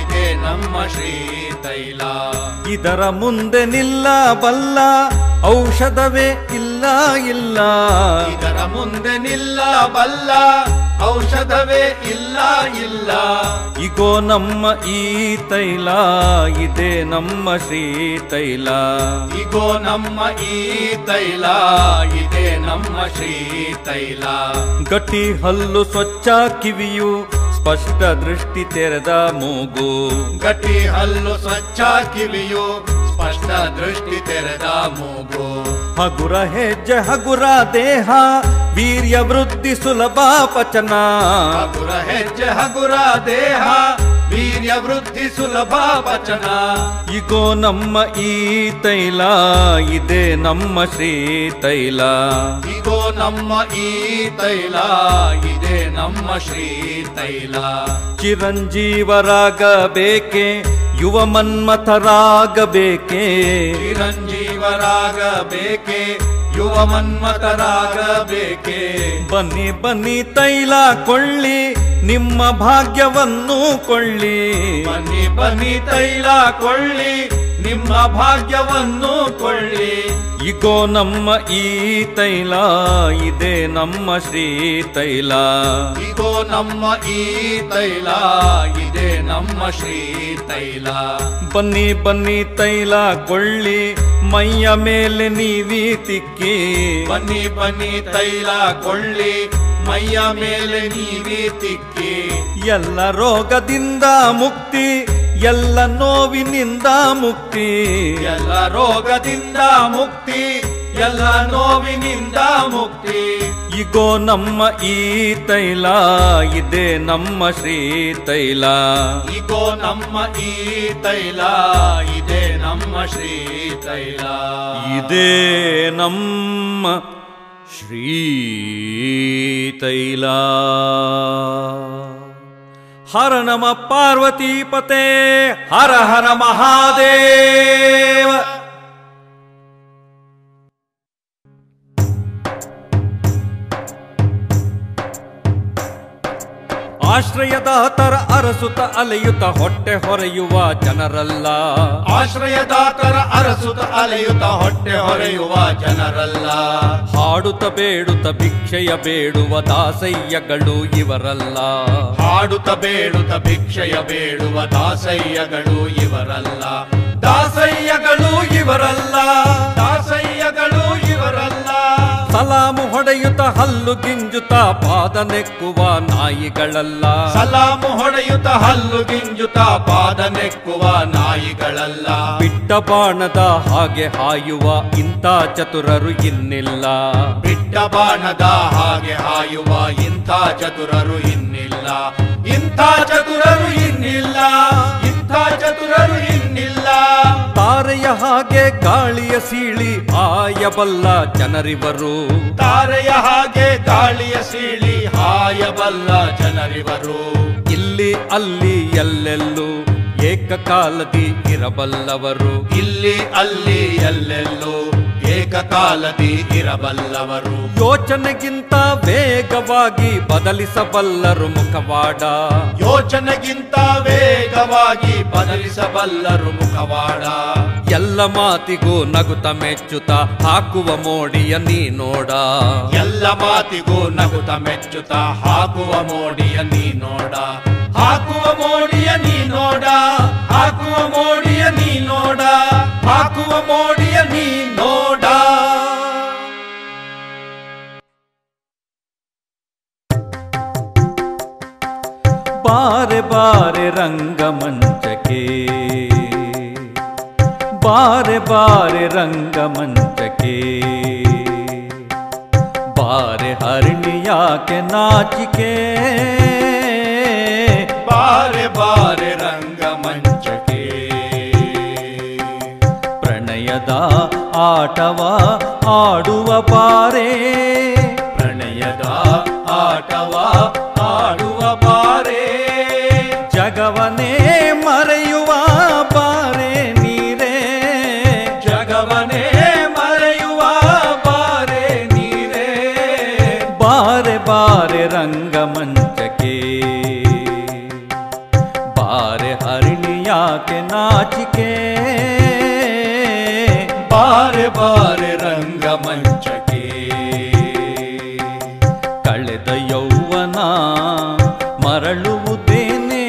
ಇದೇ ನಮ್ಮ ಶ್ರೀ ತೈಲ. ಇದರ ಮುಂದೆ ನಿಲ್ಲಬಲ್ಲ ಔಷಧವೇ ಇಲ್ಲ ಇಲ್ಲ. ಇದರ ಮುಂದೆ ನಿಲ್ಲಬಲ್ಲ ಔಷಧವೇ ಇಲ್ಲ ಇಲ್ಲ. ಇಗೋ ನಮ್ಮ ಈ ತೈಲ ಇದೆ ನಮ್ಮ ಶ್ರೀ ತೈಲ. ಇಗೋ ನಮ್ಮ ಈ ತೈಲ ಇದೆ ನಮ್ಮ ಶ್ರೀ ತೈಲ. ಗಟ್ಟಿ ಹಲ್ಲು ಸ್ವಚ್ಛ ಕಿವಿಯು ಸ್ಪಷ್ಟ ದೃಷ್ಟಿ ತೆರೆದ ಮೂಗು. ಗಟ್ಟಿ ಹಲ್ಲು ಸ್ವಚ್ಛ ಕಿವಿಯು ಸ್ಪಷ್ಟ ದೃಷ್ಟಿ ತೆರೆದ ಮೂಗು. ಹಗುರ ಹೆಜ್ಜೆ ಹಗುರ ದೇಹ ವೀರ್ಯ ವೃದ್ಧಿ ಸುಲಭ ಪಚನ. ಹಗುರ ಹೆಜ್ಜೆ ಹಗುರ ದೇಹ ವೀರ್ಯ ವೃದ್ಧಿ ಸುಲಭ ಪಚನ. ಇಗೋ ನಮ್ಮ ಈ ತೈಲ ಇದೇ ನಮ್ಮ ಶ್ರೀ ತೈಲ. ಇಗೋ ನಮ್ಮ ಈ ತೈಲ ಇದೇ ನಮ್ಮ ಶ್ರೀ ತೈಲ. ಚಿರಂಜೀವರಾಗಬೇಕೆ ಯುವ ಮನ್ಮಥರಾಗಬೇಕೆ? ಚಿರಂಜೀವರಾಗಬೇಕೆ? ಯುವ ಮನ್ಮಥರಾಗಬೇಕೆ? ಬನ್ನಿ ಬನ್ನಿ ತೈಲ ಕೊಳ್ಳಿ ನಿಮ್ಮ ಭಾಗ್ಯವನ್ನು ಕೊಳ್ಳಿ. ಬನ್ನಿ ಬನ್ನಿ ತೈಲ ಕೊಳ್ಳಿ ನಿಮ್ಮ ಭಾಗ್ಯವನ್ನು ಕೊಳ್ಳಿ. ಇಗೋ ನಮ್ಮ ಈ ತೈಲ ಇದೆ ನಮ್ಮ ಶ್ರೀ ತೈಲ. ಇಗೋ ನಮ್ಮ ಈ ತೈಲ ಇದೆ ನಮ್ಮ ಶ್ರೀ ತೈಲ. ಬನ್ನಿ ಬನ್ನಿ ತೈಲ ಕೊಳ್ಳಿ. ಮೈಯ ಮೇಲೆ ನೀವಿ ತಿಕ್ಕಿ. ಬನ್ನಿ ಬನ್ನಿ ತೈಲ ಕೊಳ್ಳಿ. ಮೈಯ ಮೇಲೆ ನೀವಿ ತಿಕ್ಕಿ. ಎಲ್ಲ ರೋಗದಿಂದ ಮುಕ್ತಿ. ಎಲ್ಲ ನೋವಿನಿಂದ ಮುಕ್ತಿ. ಎಲ್ಲ ರೋಗದಿಂದ ಮುಕ್ತಿ. ಎಲ್ಲ ನೋವಿನಿಂದ ಮುಕ್ತಿ. ಇಗೋ ನಮ್ಮ ಈ ತೈಲ ಇದೆ ನಮ್ಮ ಶ್ರೀ ತೈಲ. ಇಗೋ ನಮ್ಮ ಈ ತೈಲ ಇದೆ ನಮ್ಮ ಶ್ರೀ ತೈಲ. ಇದೇ ನಮ್ಮ ಶ್ರೀ ತೈಲ. ಹರ ನಮ ಪಾರ್ವತೀಪತೆ ಹರ ಹರ ಮಹಾದೇವ. ಆಶ್ರಯದಾತರ ಅರಸುತ ಅಲೆಯುತ ಹೊಟ್ಟೆ ಹೊರೆಯುವ ಜನರಲ್ಲ. ಆಶ್ರಯದಾತರ ಅರಸುತ ಅಲೆಯುತ ಹೊಟ್ಟೆ ಹೊರೆಯುವ ಜನರಲ್ಲ. ಹಾಡುತ್ತ ಬೇಡುತ್ತ ಭಿಕ್ಷೆಯ ಬೇಡುವ ದಾಸಯ್ಯಗಳು ಇವರಲ್ಲ. ಹಾಡುತ್ತ ಬೇಡುತ್ತ ಭಿಕ್ಷೆಯ ಬೇಡುವ ದಾಸಯ್ಯಗಳು ಇವರಲ್ಲ. ದಾಸಯ್ಯಗಳು ಇವರಲ್ಲ. ದಾಸಯ್ಯಗಳು ಸಲಾಮು ಹೊಡೆಯುತ್ತ ಹಲ್ಲು ಗಿಂಜುತ ಪಾದ ನೆಕ್ಕುವ ನಾಯಿಗಳಲ್ಲ. ಸಲಾಮು ಹೊಡೆಯುತ್ತ ಹಲ್ಲು ಗಿಂಜುತ ಪಾದ ನೆಕ್ಕುವ ನಾಯಿಗಳಲ್ಲ. ಬಿಟ್ಟ ಬಾಣದ ಹಾಗೆ ಹಾಯುವ ಇಂಥ ಚತುರರು ಇನ್ನಿಲ್ಲ. ಬಿಟ್ಟ ಬಾಣದ ಹಾಗೆ ಹಾಯುವ ಇಂಥ ಚತುರರು ಇನ್ನಿಲ್ಲ. ಇಂಥ ಚತುರರು ಇನ್ನಿಲ್ಲ. ಇಂಥ ಚತುರರು ತಾರೆಯ ಹಾಗೆ ಗಾಳಿಯ ಸೀಳಿ ಆಯಬಲ್ಲ ಜನರಿವರು. ತಾರೆಯ ಹಾಗೆ ಗಾಳಿಯ ಸೀಳಿ ಹಾಯಬಲ್ಲ ಜನರಿವರು. ಇಲ್ಲಿ ಅಲ್ಲಿ ಎಲ್ಲೆಲ್ಲೂ ಏಕಕಾಲದಿ ಇರಬಲ್ಲವರು. ಇಲ್ಲಿ ಅಲ್ಲಿ ಎಲ್ಲೆಲ್ಲೂ ಏಕಕಾಲದಿ ಇರಬಲ್ಲವರು. ಯೋಚನೆಗಿಂತ ವೇಗವಾಗಿ ಬದಲಿಸಬಲ್ಲರು ಮುಖವಾಡ. ಯೋಚನೆಗಿಂತ ವೇಗವಾಗಿ ಬದಲಿಸಬಲ್ಲರು ಮುಖವಾಡ. ಎಲ್ಲ ಮಾತಿಗೂ ನಗುತ ಮೆಚ್ಚುತ ಹಾಕುವ ಮೋಡಿಯ ನೀ ನೋಡ. ಎಲ್ಲ ಮಾತಿಗೂ ನಗುತ ಮೆಚ್ಚುತ ಹಾಕುವ ಮೋಡಿಯ ನೀ ನೋಡ. ಹಾಕುವ ಮೋಡಿಯ ನೀ ನೋಡ. ಹಾಕುವ ಮೋಡಿಯ ನೀ ನೋಡ. ಹಾಕುವ ಬಾರೆ ಬಾರೆ ರಂಗಮಂಚಕ್ಕೆ ಬಾರೆ ಬಾರೆ ರಂಗಮಂಚಕ್ಕೆ ಬಾರೆ ಹರಿಣಿಯಾಕೆ ನಾಚಿಕೆ ಬಾರೆ ಬಾರೆ ರಂಗಮಂಚಕ್ಕೆ ಪ್ರಣಯದ ಆಟವ ಆಡುವ ಬಾರೆ ಪ್ರಣಯದ ಆಟವ ಆಡುವ ಬಾರೆ ನಾಚಿಕೆ ಬಾರೆ ಬಾರೆ ರಂಗಮಂಚಕ್ಕೆ ಕಳೆದ ಯೌವನ ಮರಳುವುದೇನೆ.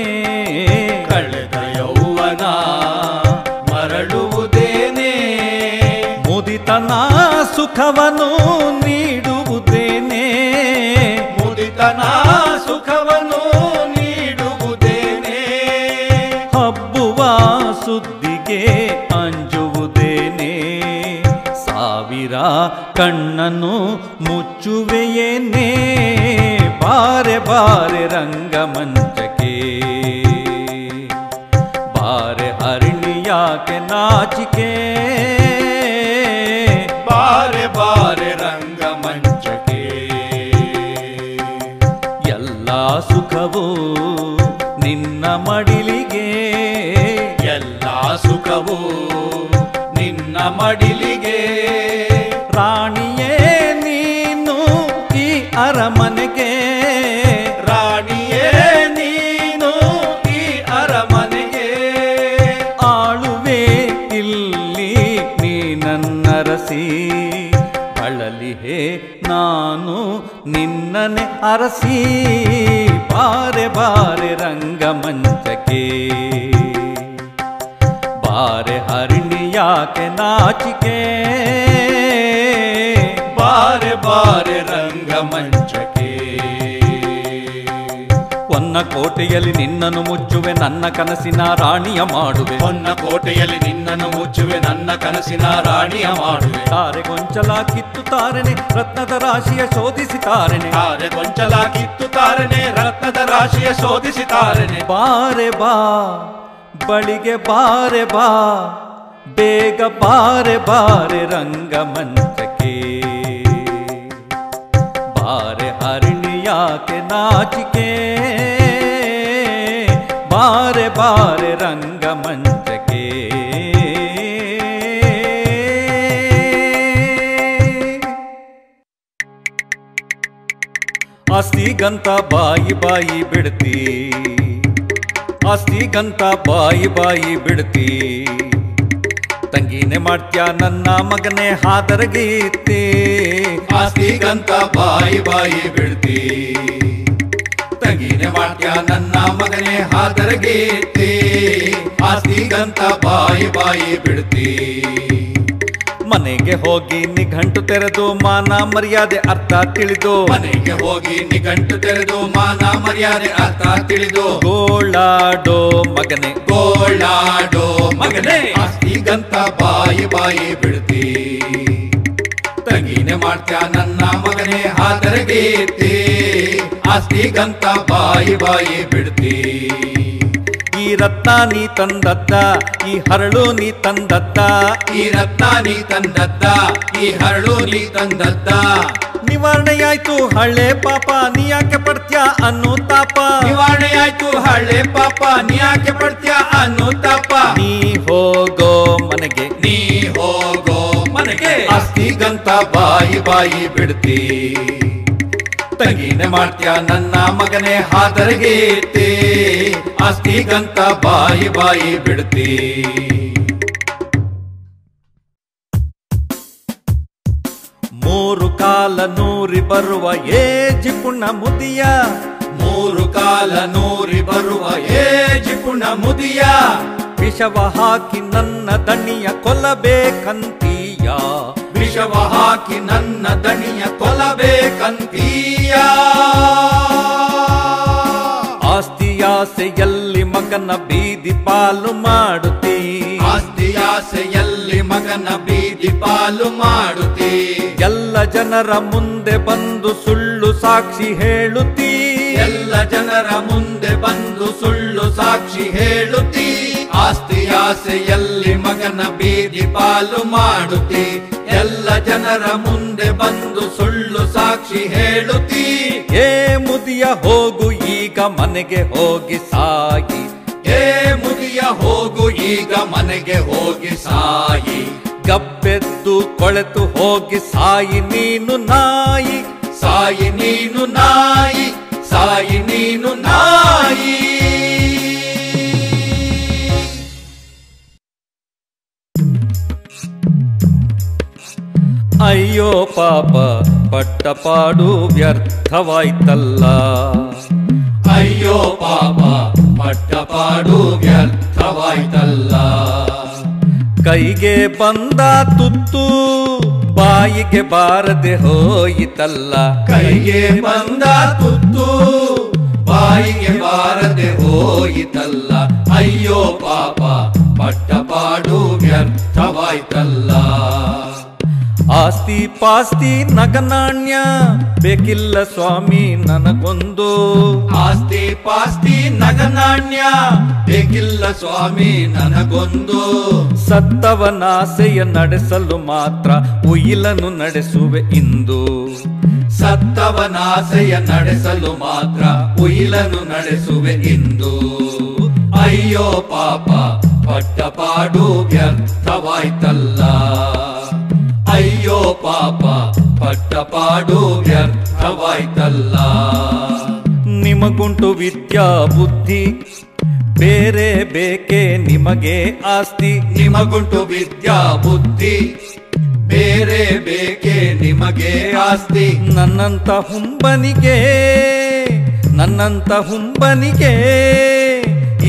ಕಳೆದ ಯೌವನ ಮರಳುವುದೇನೆ. ಮುದಿತನ ಸುಖವನ್ನು ನೀಡುವುದೇನೆ. ಮುದಿತನ ಸಾವಿರ ಕಣ್ಣನ್ನು ಮುಚ್ಚುವೆಯೇನೇ ಬಾರೆ ಬಾರೆ ರಂಗಮಂಚಕ್ಕೆ ಬಾರೆ ಹರಿಣಿಯಾಕೆ ನಾಚಿಕೆ? ನಿನ್ನನೆ ಅರಸಿ ಬಾರೆ ಬಾರೆ ರಂಗಮಂಚಕ್ಕೆ. ಬಾರೆ ಹರಿಣಿ ಯಾಕೆ ನಾಚಿಕೆ. ಬಾರೆ ಒನ್ನ ಕೋಟೆಯಲ್ಲಿ ನಿನ್ನನ್ನು ಮುಚ್ಚುವೆ ನನ್ನ ಕನಸಿನ ರಾಣಿಯ ಮಾಡುವೆ. ಹೊನ್ನ ಕೋಟೆಯಲ್ಲಿ ನಿನ್ನನ್ನು ಮುಚ್ಚುವೆ ನನ್ನ ಕನಸಿನ ರಾಣಿಯ ಮಾಡುವೆ. ತಾರೆ ಗೊಂಚಲ ಕಿತ್ತು ತಾರನೆ ರತ್ನದ ರಾಶಿಯ ಶೋಧಿಸಿ ತಾರನೆ. ತಾರೆ ಗೊಂಚಲ ಕಿತ್ತು ತಾರನೆ ರತ್ನದ ರಾಶಿಯ ಶೋಧಿಸಿ ತಾರನೆ. ಬಾರೆ ಬಾ ಬಳಿಗೆ ಬಾರೆ ಬಾ ಬೇಗ ಬಾರೆ ಬಾರೆ ರಂಗ ಮಂಚಕೆ ಬಾರೆ ಹರಿಣಿ ಯಾಕೆ ನಾಚಿಕೆ ಬಾರೆ ಬಾರೆ ರಂಗಮಂಚಕ್ಕೆ ಆಸ್ತಿಗಂತ ಬಾಯಿ ಬಾಯಿ ಬಿಡ್ತಿ ಆಸ್ತಿಗಂತ ಬಾಯಿ ಬಾಯಿ ಬಿಡ್ತಿ ತಂಗಿನೇ ಮಾಡ್ತ್ಯಾ ನನ್ನ ಮಗನೇ ಹಾದರಗೀತಿ ಆಸ್ತಿಗಂತ ಬಾಯಿ ಬಾಯಿ ಬಿಡ್ತಿ ತಂಗಿನೆ ವಾಟ್ಯ ನನ್ನ ಮಗನೇ ಹಾದರಗೇತಿ ಆಸ್ತಿಗಂತ ಬಾಯಿ ಬಾಯಿ ಬಿಡ್ತಿ. ಮನೆಗೆ ಹೋಗಿ ನಿಘಂಟು ತೆರೆದು ಮಾನ ಮರ್ಯಾದೆ ಅರ್ಥ ತಿಳಿದು. ಮನೆಗೆ ಹೋಗಿ ನಿಘಂಟು ತೆರೆದು ಮಾನ ಮರ್ಯಾದೆ ಅರ್ಥ ತಿಳಿದು. ಗೋಳಾಡೋ ಮಗನೆ. ಗೋಳಾಡೋ ಮಗನೇ. ಆಸ್ತಿಗಂತ ಬಾಯಿ ಬಾಯಿ ಬಿಡ್ತಿ. ತಂಗಿನೇ ಮಾಡ್ತ್ಯಾ ನನ್ನ ಮಗನೇ ಹಾದರಗೀರ್ತಿ ಆಸ್ತಿಗಂತ ಬಾಯಿ ಬಾಯಿ ಬಿಡ್ತಿ. ಈ ರತ್ನ ನೀ ತಂದತ್ತ ಈ ಹರಳು ನೀ ತಂದತ್ತ ಈ ರತ್ನ ನೀ ತಂದತ್ತ ಈ ಹರಳು ನೀ ತಂದತ್ತ ನಿವಾರಣೆಯಾಯ್ತು ಹಳೆ ಪಾಪ ನೀ ಯಾಕೆ ಪಡ್ತ್ಯಾ ಅನ್ನೋ ತಾಪ. ನಿವಾರಣೆ ಆಯ್ತು ಹಳ್ಳೆ ಪಾಪ ನೀ ಯಾಕೆ ಪಡ್ತ್ಯಾ ಅನ್ನೋ ತಾಪ. ನೀ ಹೋಗೋ ಮನೆಗೆ. ನೀ ಹೋಗೋ ಮನೆಗೆ. ಆಸ್ತಿಗಂತ ಬಾಯಿ ಬಾಯಿ ಬಿಡ್ತಿ. ತಂಗಿನೆ ಮಾಡ್ತ್ಯಾ, ನನ್ನ ಮಗನೇ ಅಸ್ತಿ ಆಸ್ತಿಗಂತ ಬಾಯಿ ಬಾಯಿ ಬಿಡ್ತಿ. ಮೂರು ಕಾಲ ನೂರಿ ಬರುವ ಏ ಜಿಪುಣ ಮುದಿಯ. ಮೂರು ಕಾಲ ನೂರಿ ಬರುವ ಏ ಜಿಪುಣ ಮುದಿಯ. ವಿಷವ ಹಾಕಿ ನನ್ನ ದಣಿಯ ಕೊಲ್ಲಬೇಕಂತೀಯ. ವಿಷವ ಹಾಕಿ ನನ್ನ ದಣಿಯ ಕೊಲಬೇಕಂತೀಯ. ಆಸ್ತಿಯಾಸೆಯಲ್ಲಿ ಮಗನ ಬೀದಿ ಪಾಲು ಮಾಡುತ್ತೀ. ಆಸ್ತಿಯಾಸೆಯಲ್ಲಿ ಮಗನ ಬೀದಿ ಪಾಲು ಮಾಡುತ್ತಿ. ಎಲ್ಲ ಜನರ ಮುಂದೆ ಬಂದು ಸುಳ್ಳು ಸಾಕ್ಷಿ ಹೇಳುತ್ತೀ. ಎಲ್ಲ ಜನರ ಮುಂದೆ ಬಂದು ಸುಳ್ಳು ಸಾಕ್ಷಿ ಹೇಳುತ್ತಿ. ಆಸ್ತಿಯಾಸೆಯಲ್ಲಿ ಮಗನ ಬೀದಿ ಪಾಲು ಮಾಡುತ್ತಿ. ಜನರ ಮುಂದೆ ಬಂದು ಸುಳ್ಳು ಸಾಕ್ಷಿ ಹೇಳುತ್ತಿ. ಏ ಮುದಿಯ ಹೋಗು ಈಗ ಮನೆಗೆ ಹೋಗಿ ಸಾಗಿ ಏ ಮುದಿಯ ಹೋಗು ಈಗ ಮನೆಗೆ ಹೋಗಿ ಸಾಯಿ. ಗಬ್ಬೆದ್ದು ಕೊಳೆತು ಹೋಗಿ ಸಾಯಿ ನೀನು ನಾಯಿ. ಸಾಯಿ ನೀನು ನಾಯಿ ಸಾಯಿ ನೀನು ನಾಯಿ. ಅಯ್ಯೋ ಪಾಪ ಪಟ್ಟ ಪಾಡು ವ್ಯರ್ಥವಾಯ್ತಲ್ಲ. ಅಯ್ಯೋ ಪಾಪ ಪಟ್ಟಪಾಡು ವ್ಯರ್ಥವಾಯ್ತಲ್ಲ. ಕೈಗೆ ಬಂದ ತುತ್ತು ಬಾಯಿಗೆ ಬಾರದೆ ಹೋಯಿತಲ್ಲ. ಕೈಗೆ ಬಂದ ತುತ್ತು ಬಾಯಿಗೆ ಬಾರದೆ ಹೋಯಿತಲ್ಲ. ಅಯ್ಯೋ ಪಾಪ ಪಟ್ಟಪಾಡು ವ್ಯರ್ಥವಾಯ್ತಲ್ಲ. ಆಸ್ತಿ ಪಾಸ್ತಿ ನಗನಾಣ್ಯ. ಬೇಕಿಲ್ಲ ಸ್ವಾಮಿ ನನಗೊಂದು. ಆಸ್ತಿ ಪಾಸ್ತಿ ನಗನಾಣ್ಯ. ಬೇಕಿಲ್ಲ ಸ್ವಾಮಿ ನನಗೊಂದು. ಸತ್ತವನಾಸೆಯ ನಡೆಸಲು ಮಾತ್ರ ಉಯಿಲನ್ನು ನಡೆಸುವೆ ಇಂದು. ಸತ್ತವನಾಸೆಯ ನಡೆಸಲು ಮಾತ್ರ ಉಯಿಲನ್ನು ನಡೆಸುವೆ ಇಂದು. ಅಯ್ಯೋ ಪಾಪ ಪಟ್ಟಪಾಡು ವ್ಯರ್ಥವಾಯ್ತಲ್ಲ. ಪಾಪ ಪಟ್ಟಪಾಡು ವ್ಯರ್ಥವಾಯ್ತಲ್ಲ. ನಿಮಗುಂಟು ವಿದ್ಯಾ ಬುದ್ಧಿ, ಬೇರೆ ಬೇಕೆ ನಿಮಗೆ ಆಸ್ತಿ. ನಿಮಗುಂಟು ವಿದ್ಯಾ ಬುದ್ಧಿ, ಬೇರೆ ಬೇಕೇ ನಿಮಗೆ ಆಸ್ತಿ. ನನ್ನಂತ ಹುಂಬನಿಗೆ ನನ್ನಂತ ಹುಂಬನಿಗೆ,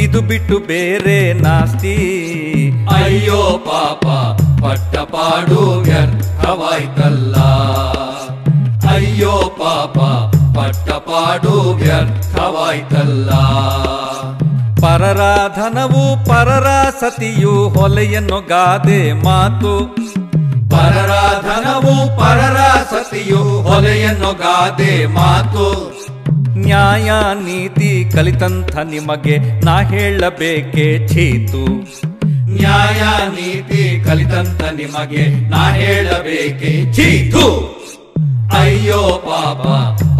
ಇದು ಬಿಟ್ಟು ಬೇರೆ ನಾಸ್ತಿ. ಅಯ್ಯೋ ಪಾಪ ಪಟ್ಟ ಪಾಡು ವ್ಯರ್ಥವಾಯ್ತಲ್ಲ ಅಯ್ಯೋ ಪಾಪ, ಪಟ್ಟ ಪಾಡು ವ್ಯರ್ಥವಾಯ್ತಲ್ಲ ಪರರಾಧನವು ಪರರ ಸತಿಯು ಹೊಲೆಯನ್ನು ಗಾದೆ ಮಾತು. ಪರರಾಧನವು ಪರರ ಸತಿಯು ಹೊಲೆಯನ್ನು ಗಾದೆ ಮಾತು. ನ್ಯಾಯ ನೀತಿ ಕಲಿತಂಥ ನಿಮಗೆ ನಾ ಹೇಳಬೇಕೆ ಚೀತು. ನ್ಯಾಯ ನೀತಿ ಕಲಿತಂತ ನಿಮಗೆ ನಾ ಹೇಳಬೇಕೆ. ಚೀತು ಅಯ್ಯೋ ಪಾಪ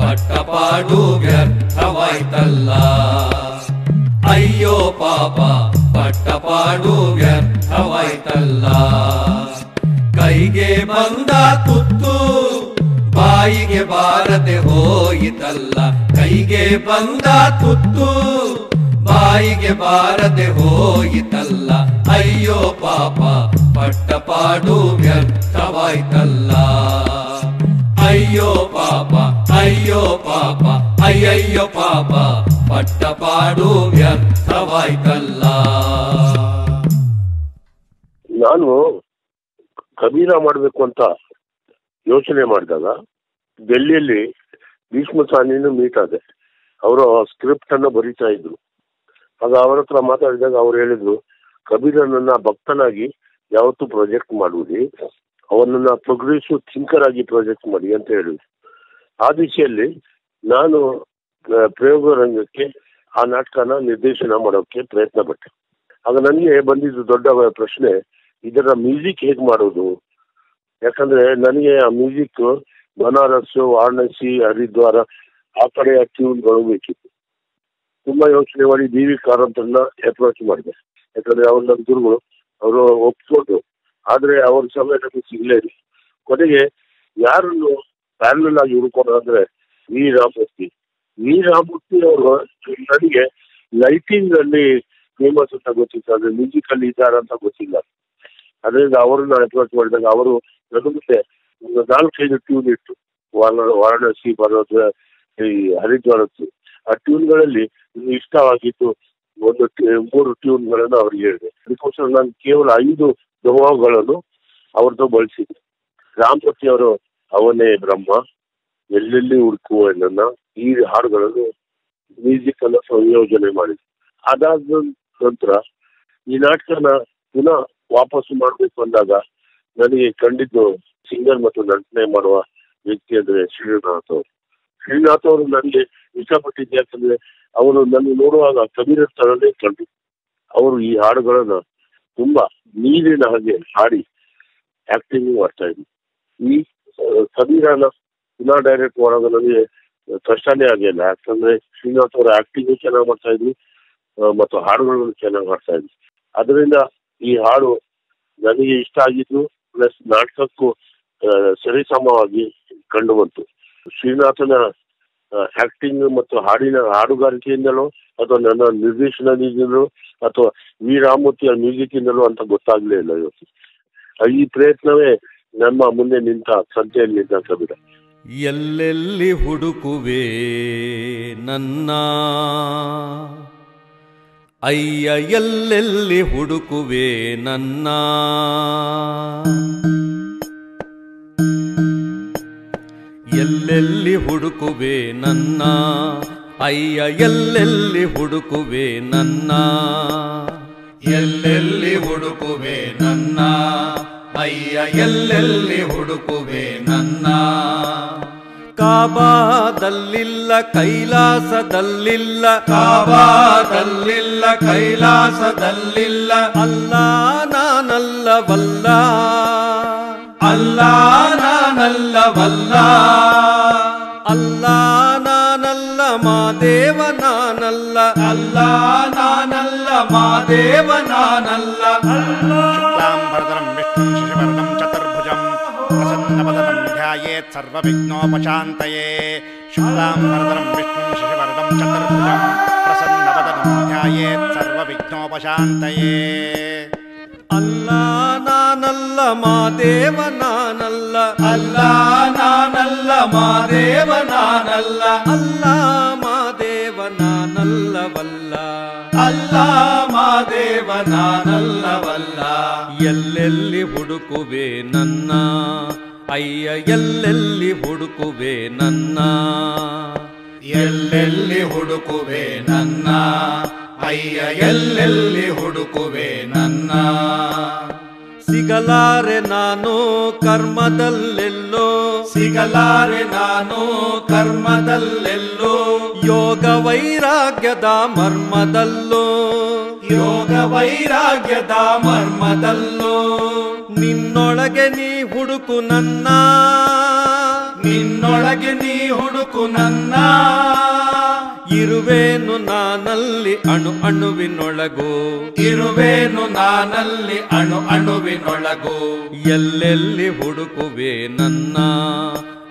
ಪಟ್ಟ ಪಾಡು ವ್ಯರ್ಥವಾಯ್ತಲ್ಲ. ಅಯ್ಯೋ ಪಾಪ ಪಟ್ಟ ಪಾಡು ವ್ಯರ್ಥವಾಯ್ತಲ್ಲ. ಕೈಗೆ ಬಂದ ತುತ್ತು, ಬಾಯಿಗೆ ಬಾರದೆ ಹೋಯಿತಲ್ಲ. ಕೈಗೆ ಬಂದ ತುತ್ತು ಬಾಯಿಗೆ ಬಾರದೆ ಹೋಯಿತಲ್ಲ. ಅಯ್ಯೋ ಪಾಪ, ಪಟ್ಟ ಪಾಡು ವ್ಯರ್ಥವಾಯ್ತಲ್ಲ. ಅಯ್ಯೋ ಪಾಪ ಅಯ್ಯೋ ಪಾಪ, ಅಯ್ಯಯ್ಯೋ ಪಾಪ, ಪಟ್ಟ ಪಾಡು ವ್ಯರ್ಥವಾಯ್ತಲ್ಲ. ನಾನು ಕಬೀರ ಮಾಡಬೇಕು ಅಂತ ಯೋಚನೆ ಮಾಡಿದಾಗ ಡೆಲ್ಲಿಯಲ್ಲಿ ಭೀಷ್ಮ ಸಾನಿನೂ ಮೀಟ್ ಆದೆ. ಅವರು ಸ್ಕ್ರಿಪ್ಟ್ ಅನ್ನ ಬರೀತಾ ಇದ್ರು. ಆಗ ಅವರ ಹತ್ರ ಮಾತಾಡಿದಾಗ ಅವ್ರು ಹೇಳಿದ್ರು, ಕಬೀರನನ್ನ ಭಕ್ತನಾಗಿ ಯಾವತ್ತೂ ಪ್ರಾಜೆಕ್ಟ್ ಮಾಡುವುದಿ, ಅವನನ್ನ ಪ್ರೊಗ್ರೆಸಿವ್ ಥಿಂಕರ್ ಆಗಿ ಪ್ರಾಜೆಕ್ಟ್ ಮಾಡಿ ಅಂತ ಹೇಳಿದ್ರು. ಆ ದಿಶೆಯಲ್ಲಿ ನಾನು ಪ್ರಯೋಗ ರಂಗಕ್ಕೆ ಆ ನಾಟಕನ ನಿರ್ದೇಶನ ಮಾಡೋಕೆ ಪ್ರಯತ್ನ ಪಟ್ಟೆ. ಆಗ ನನಗೆ ಬಂದಿದ್ದು ದೊಡ್ಡ ಪ್ರಶ್ನೆ, ಇದರ ಮ್ಯೂಸಿಕ್ ಹೇಗೆ ಮಾಡೋದು? ಯಾಕಂದ್ರೆ ನನಗೆ ಆ ಮ್ಯೂಸಿಕ್, ಬನಾರಸ್, ವಾರಣಾಸಿ, ಹರಿದ್ವಾರ, ಆ ಕಡೆಯ ಟ್ಯೂನ್ಗಳು ಬೇಕಿತ್ತು. ತುಂಬಾ ಯೋಚನೆ ಮಾಡಿ ಬಿ ವಿ ಕಾರಂತರನ್ನ ಅಪ್ರೋಚ್ ಮಾಡಿದೆ. ಯಾಕಂದ್ರೆ ಅವರು ನನ್ನ ಗುರುಗಳು, ಅವರು ಒಪ್ಕೊಂಡು ಆದ್ರೆ ಅವ್ರ ಸಮಯ ನಮಗೆ ಸಿಗ್ಲೇ ಇಲ್ಲ. ಕೊನೆಗೆ ಯಾರನ್ನು ಪ್ಯಾರಲ್ ಆಗಿ ಹುಡುಕೋಣ ಅಂದ್ರೆ ವಿ ರಾಮಮೂರ್ತಿ. ವಿ ರಾಮಮೂರ್ತಿ ಅವರು ನನಗೆ ಲೈಟಿಂಗ್ ಅಲ್ಲಿ ಫೇಮಸ್ ಅಂತ ಗೊತ್ತಿತ್ತು, ಅಂದ್ರೆ ಮ್ಯೂಸಿಕ್ ಅಲ್ಲಿ ಇದ್ದಾರೆ ಅಂತ ಗೊತ್ತಿಲ್ಲ. ಅದರಿಂದ ಅವರನ್ನ ಅಪ್ರೋಚ್ ಮಾಡಿದಾಗ ಅವರು ನನ್ನ ಮುಂದೆ ಒಂದು ನಾಲ್ಕೈದು ಟ್ಯೂನ್ ಇಟ್ಟು ವಾರ- ವಾರಣಾಸಿ ಬರೋದು ಈ ಹರಿದ್ವಾರದ್ದು. ಆ ಟ್ಯೂನ್ಗಳಲ್ಲಿ ಗಳಲ್ಲಿ ಇಷ್ಟವಾಗಿದ್ದು ಒಂದು ಮೂರು ಟ್ಯೂನ್ಗಳನ್ನು ಅವ್ರಿಗೆ ಹೇಳಿದೆ ಅದಕ್ಕೋಸ್ಕರ ನಾನು ಕೇವಲ ಐದು ದೋಹಗಳನ್ನು ಅವ್ರದ್ದು ಬಳಸಿದ್ದೆ. ರಾಮಮೂರ್ತಿ ಅವರು ಅವನೇ ಬ್ರಹ್ಮ, ಎಲ್ಲೆಲ್ಲಿ ಹುಡುಕುವ ನನ್ನ ಈ ಹಾಡುಗಳನ್ನು ಮ್ಯೂಸಿಕ್ ಅನ್ನ ಸಂಯೋಜನೆ ಮಾಡಿದ್ರು. ಅದಾದ ನಂತರ ಈ ನಾಟಕನ ಪುನಃ ವಾಪಸ್ಸು ಮಾಡಬೇಕು ಅಂದಾಗ ನನಗೆ ಕಂಡಿದ್ದು ಸಿಂಗರ್ ಮತ್ತು ನಟನೆ ಮಾಡುವ ವ್ಯಕ್ತಿ ಅಂದ್ರೆ ಶ್ರೀನಾಥ್ ಅವರು. ಶ್ರೀನಾಥ್ ಅವರು ನನಗೆ ಇಷ್ಟಪಟ್ಟಿದ್ದೆ ಯಾಕಂದ್ರೆ ಅವರು ನನ್ನ ನೋಡುವಾಗ ಕಬೀರ ಸ್ಥಳನೇ ಕಂಡು. ಅವರು ಈ ಹಾಡುಗಳನ್ನ ತುಂಬಾ ನೀರಿನ ಹಾಗೆ ಹಾಡಿ ಆಕ್ಟಿಂಗ್ ಮಾಡ್ತಾ ಇದ್ರು. ಈ ಕಬೀರನ ಪುನಃ ಡೈರೆಕ್ಟ್ ಮಾಡೋದು ನನಗೆ ಕಷ್ಟನೇ ಆಗಿಲ್ಲ ಯಾಕಂದ್ರೆ ಶ್ರೀನಾಥ್ ಅವರ ಆಕ್ಟಿಂಗ್ ಚೆನ್ನಾಗಿ ಮಾಡ್ತಾ ಇದ್ವಿ ಮತ್ತು ಹಾಡುಗಳನ್ನು ಚೆನ್ನಾಗಿ ಮಾಡ್ತಾ ಇದ್ರು. ಅದರಿಂದ ಈ ಹಾಡು ನನಗೆ ಇಷ್ಟ ಆಗಿದ್ದು ಪ್ಲಸ್ ನಾಟಕಕ್ಕೂ ಸರಿಸಮವಾಗಿ ಕಂಡು ಬಂತು. ಶ್ರೀನಾಥನ ಆಕ್ಟಿಂಗ್ ಮತ್ತು ಹಾಡಿನ ಹಾಡುಗಾರಿಕೆಯಿಂದಲೋ ಅಥವಾ ನನ್ನ ನಿರ್ದೇಶನದಿಂದಲೋ ಅಥವಾ ವಿ. ರಾಮಮೂರ್ತಿಯ ಮ್ಯೂಸಿಕ್ ಇಂದಲೋ ಅಂತ ಗೊತ್ತಾಗ್ಲೇ ಇಲ್ಲ ಇವತ್ತು. ಈ ಪ್ರಯತ್ನವೇ ನಮ್ಮ ಮುಂದೆ ನಿಂತ ಸಂತೆಯಲ್ಲಿ ನಿಂತ ಕಬೀರ ಎಲ್ಲೆಲ್ಲಿ ಹುಡುಕುವೆ ನನ್ನ? ಅಯ್ಯ, ಎಲ್ಲೆಲ್ಲಿ ಹುಡುಕುವೆ ನನ್ನ? ಎಲ್ಲೆಲ್ಲಿ ಹುಡುಕುವೆ ನನ್ನ? ಅಯ್ಯ, ಎಲ್ಲೆಲ್ಲಿ ಹುಡುಕುವೆ ನನ್ನ? ಎಲ್ಲೆಲ್ಲಿ ಹುಡುಕುವೆ ನನ್ನ? ಅಯ್ಯ, ಎಲ್ಲೆಲ್ಲಿ ಹುಡುಕುವೆ ನನ್ನ? ಕಾಬಾದಲ್ಲಿಲ್ಲ, ಕೈಲಾಸದಲ್ಲಿಲ್ಲ. ಕಾಬಾದಲ್ಲಿಲ್ಲ, ಕೈಲಾಸದಲ್ಲಿಲ್ಲ. ಅಲ್ಲ, ನಾನಲ್ಲವಲ್ಲ. ಅಲ್ಲ నల్ల వల్లా. అల్లా నానల్ల మా దేవ నానల్ల అల్లా నానల్ల మా దేవ నానల్ల శుక్లాంబరదరం విష్ణు శశివర్ణం చతుర్భుజం. ప్రసన్నవదనం ధ్యాయేత్ సర్వవిఘ్నోపశాంతయే. శుక్లాంబరదరం విష్ణు శశివర్ణం చతుర్భుజం. ప్రసన్నవదనం ధ్యాయేత్ సర్వవిఘ్నోపశాంతయే. ಅಲ್ಲ, ನಾನಲ್ಲ ಮಾದೇವ ನಾನಲ್ಲ. ಅಲ್ಲ, ನಾನಲ್ಲ ಮಾದೇವ ನಾನಲ್ಲ. ಅಲ್ಲ ಮಾದೇವ ನಾನಲ್ಲವಲ್ಲ. ಅಲ್ಲ ಮಾದೇವ ನಾನಲ್ಲವಲ್ಲ. ಎಲ್ಲೆಲ್ಲಿ ಹುಡುಕುವೆ ನನ್ನ? ಅಯ್ಯ, ಎಲ್ಲೆಲ್ಲಿ ಹುಡುಕುವೆ ನನ್ನ? ಎಲ್ಲೆಲ್ಲಿ ಹುಡುಕುವೆ ನನ್ನ? ಅಯ್ಯ ಎಲ್ಲೆಲ್ಲಿ ಹುಡುಕುವೆ ನನ್ನ? ಸಿಗಲಾರೆ ನಾನು ಕರ್ಮದಲ್ಲೆಲ್ಲೋ? ಸಿಗಲಾರೆ ನಾನು ಕರ್ಮದಲ್ಲೆಲ್ಲೋ? ಯೋಗ ವೈರಾಗ್ಯದ ಮರ್ಮದಲ್ಲೋ? ಯೋಗ ವೈರಾಗ್ಯದ ಮರ್ಮದಲ್ಲೋ? ನಿನ್ನೊಳಗೆ ನೀ ಹುಡುಕು ನನ್ನ? ನಿನ್ನೊಳಗೆ ನೀ ಹುಡುಕು ನನ್ನ? ಇರುವೇನು ನಾನಲ್ಲಿ ಅಣು ಅಣುವಿನೊಳಗು. ಇರುವೇನು ನಾನಲ್ಲಿ ಅಣು ಅಣುವಿನೊಳಗು. ಎಲ್ಲೆಲ್ಲಿ ಹುಡುಕುವೆ ನನ್ನ?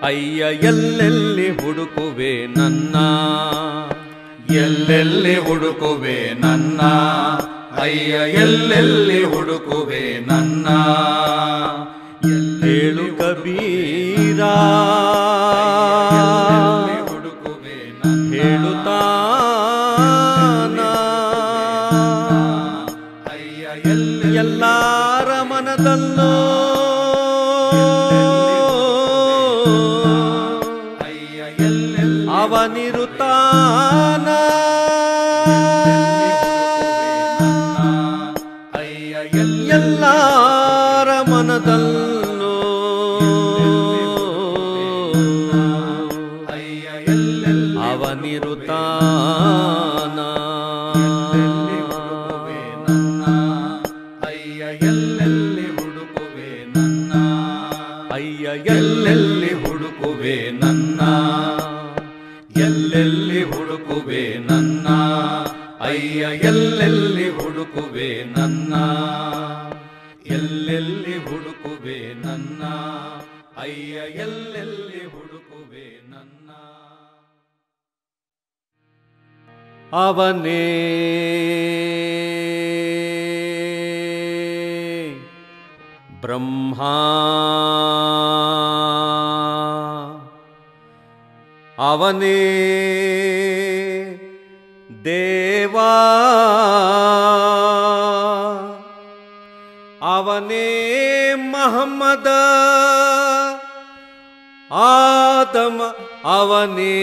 ಅಯ್ಯ ಎಲ್ಲೆಲ್ಲಿ ಹುಡುಕುವೆ ನನ್ನ? ಎಲ್ಲೆಲ್ಲಿ ಹುಡುಕುವೆ ನನ್ನ? ಅಯ್ಯ ಎಲ್ಲೆಲ್ಲಿ ಹುಡುಕುವೆ ನನ್ನ? ಎಲ್ಲೇಳು ಕಬೀರ. ನನ್ನ ಅಯ್ಯ ಎಲ್ಲೆಲ್ಲಿ ಹುಡುಕುವೆ ನನ್ನ? ಎಲ್ಲೆಲ್ಲಿ ಹುಡುಕುವೆ ನನ್ನ? ಅಯ್ಯ ಎಲ್ಲೆಲ್ಲಿ ಹುಡುಕುವೆ ನನ್ನ? ಅವನೇ ಬ್ರಹ್ಮ. ಅವನೇ ದೇವಾ ಅವನೇ ಮಹಮ್ಮದ ಆದಮ ಅವನೇ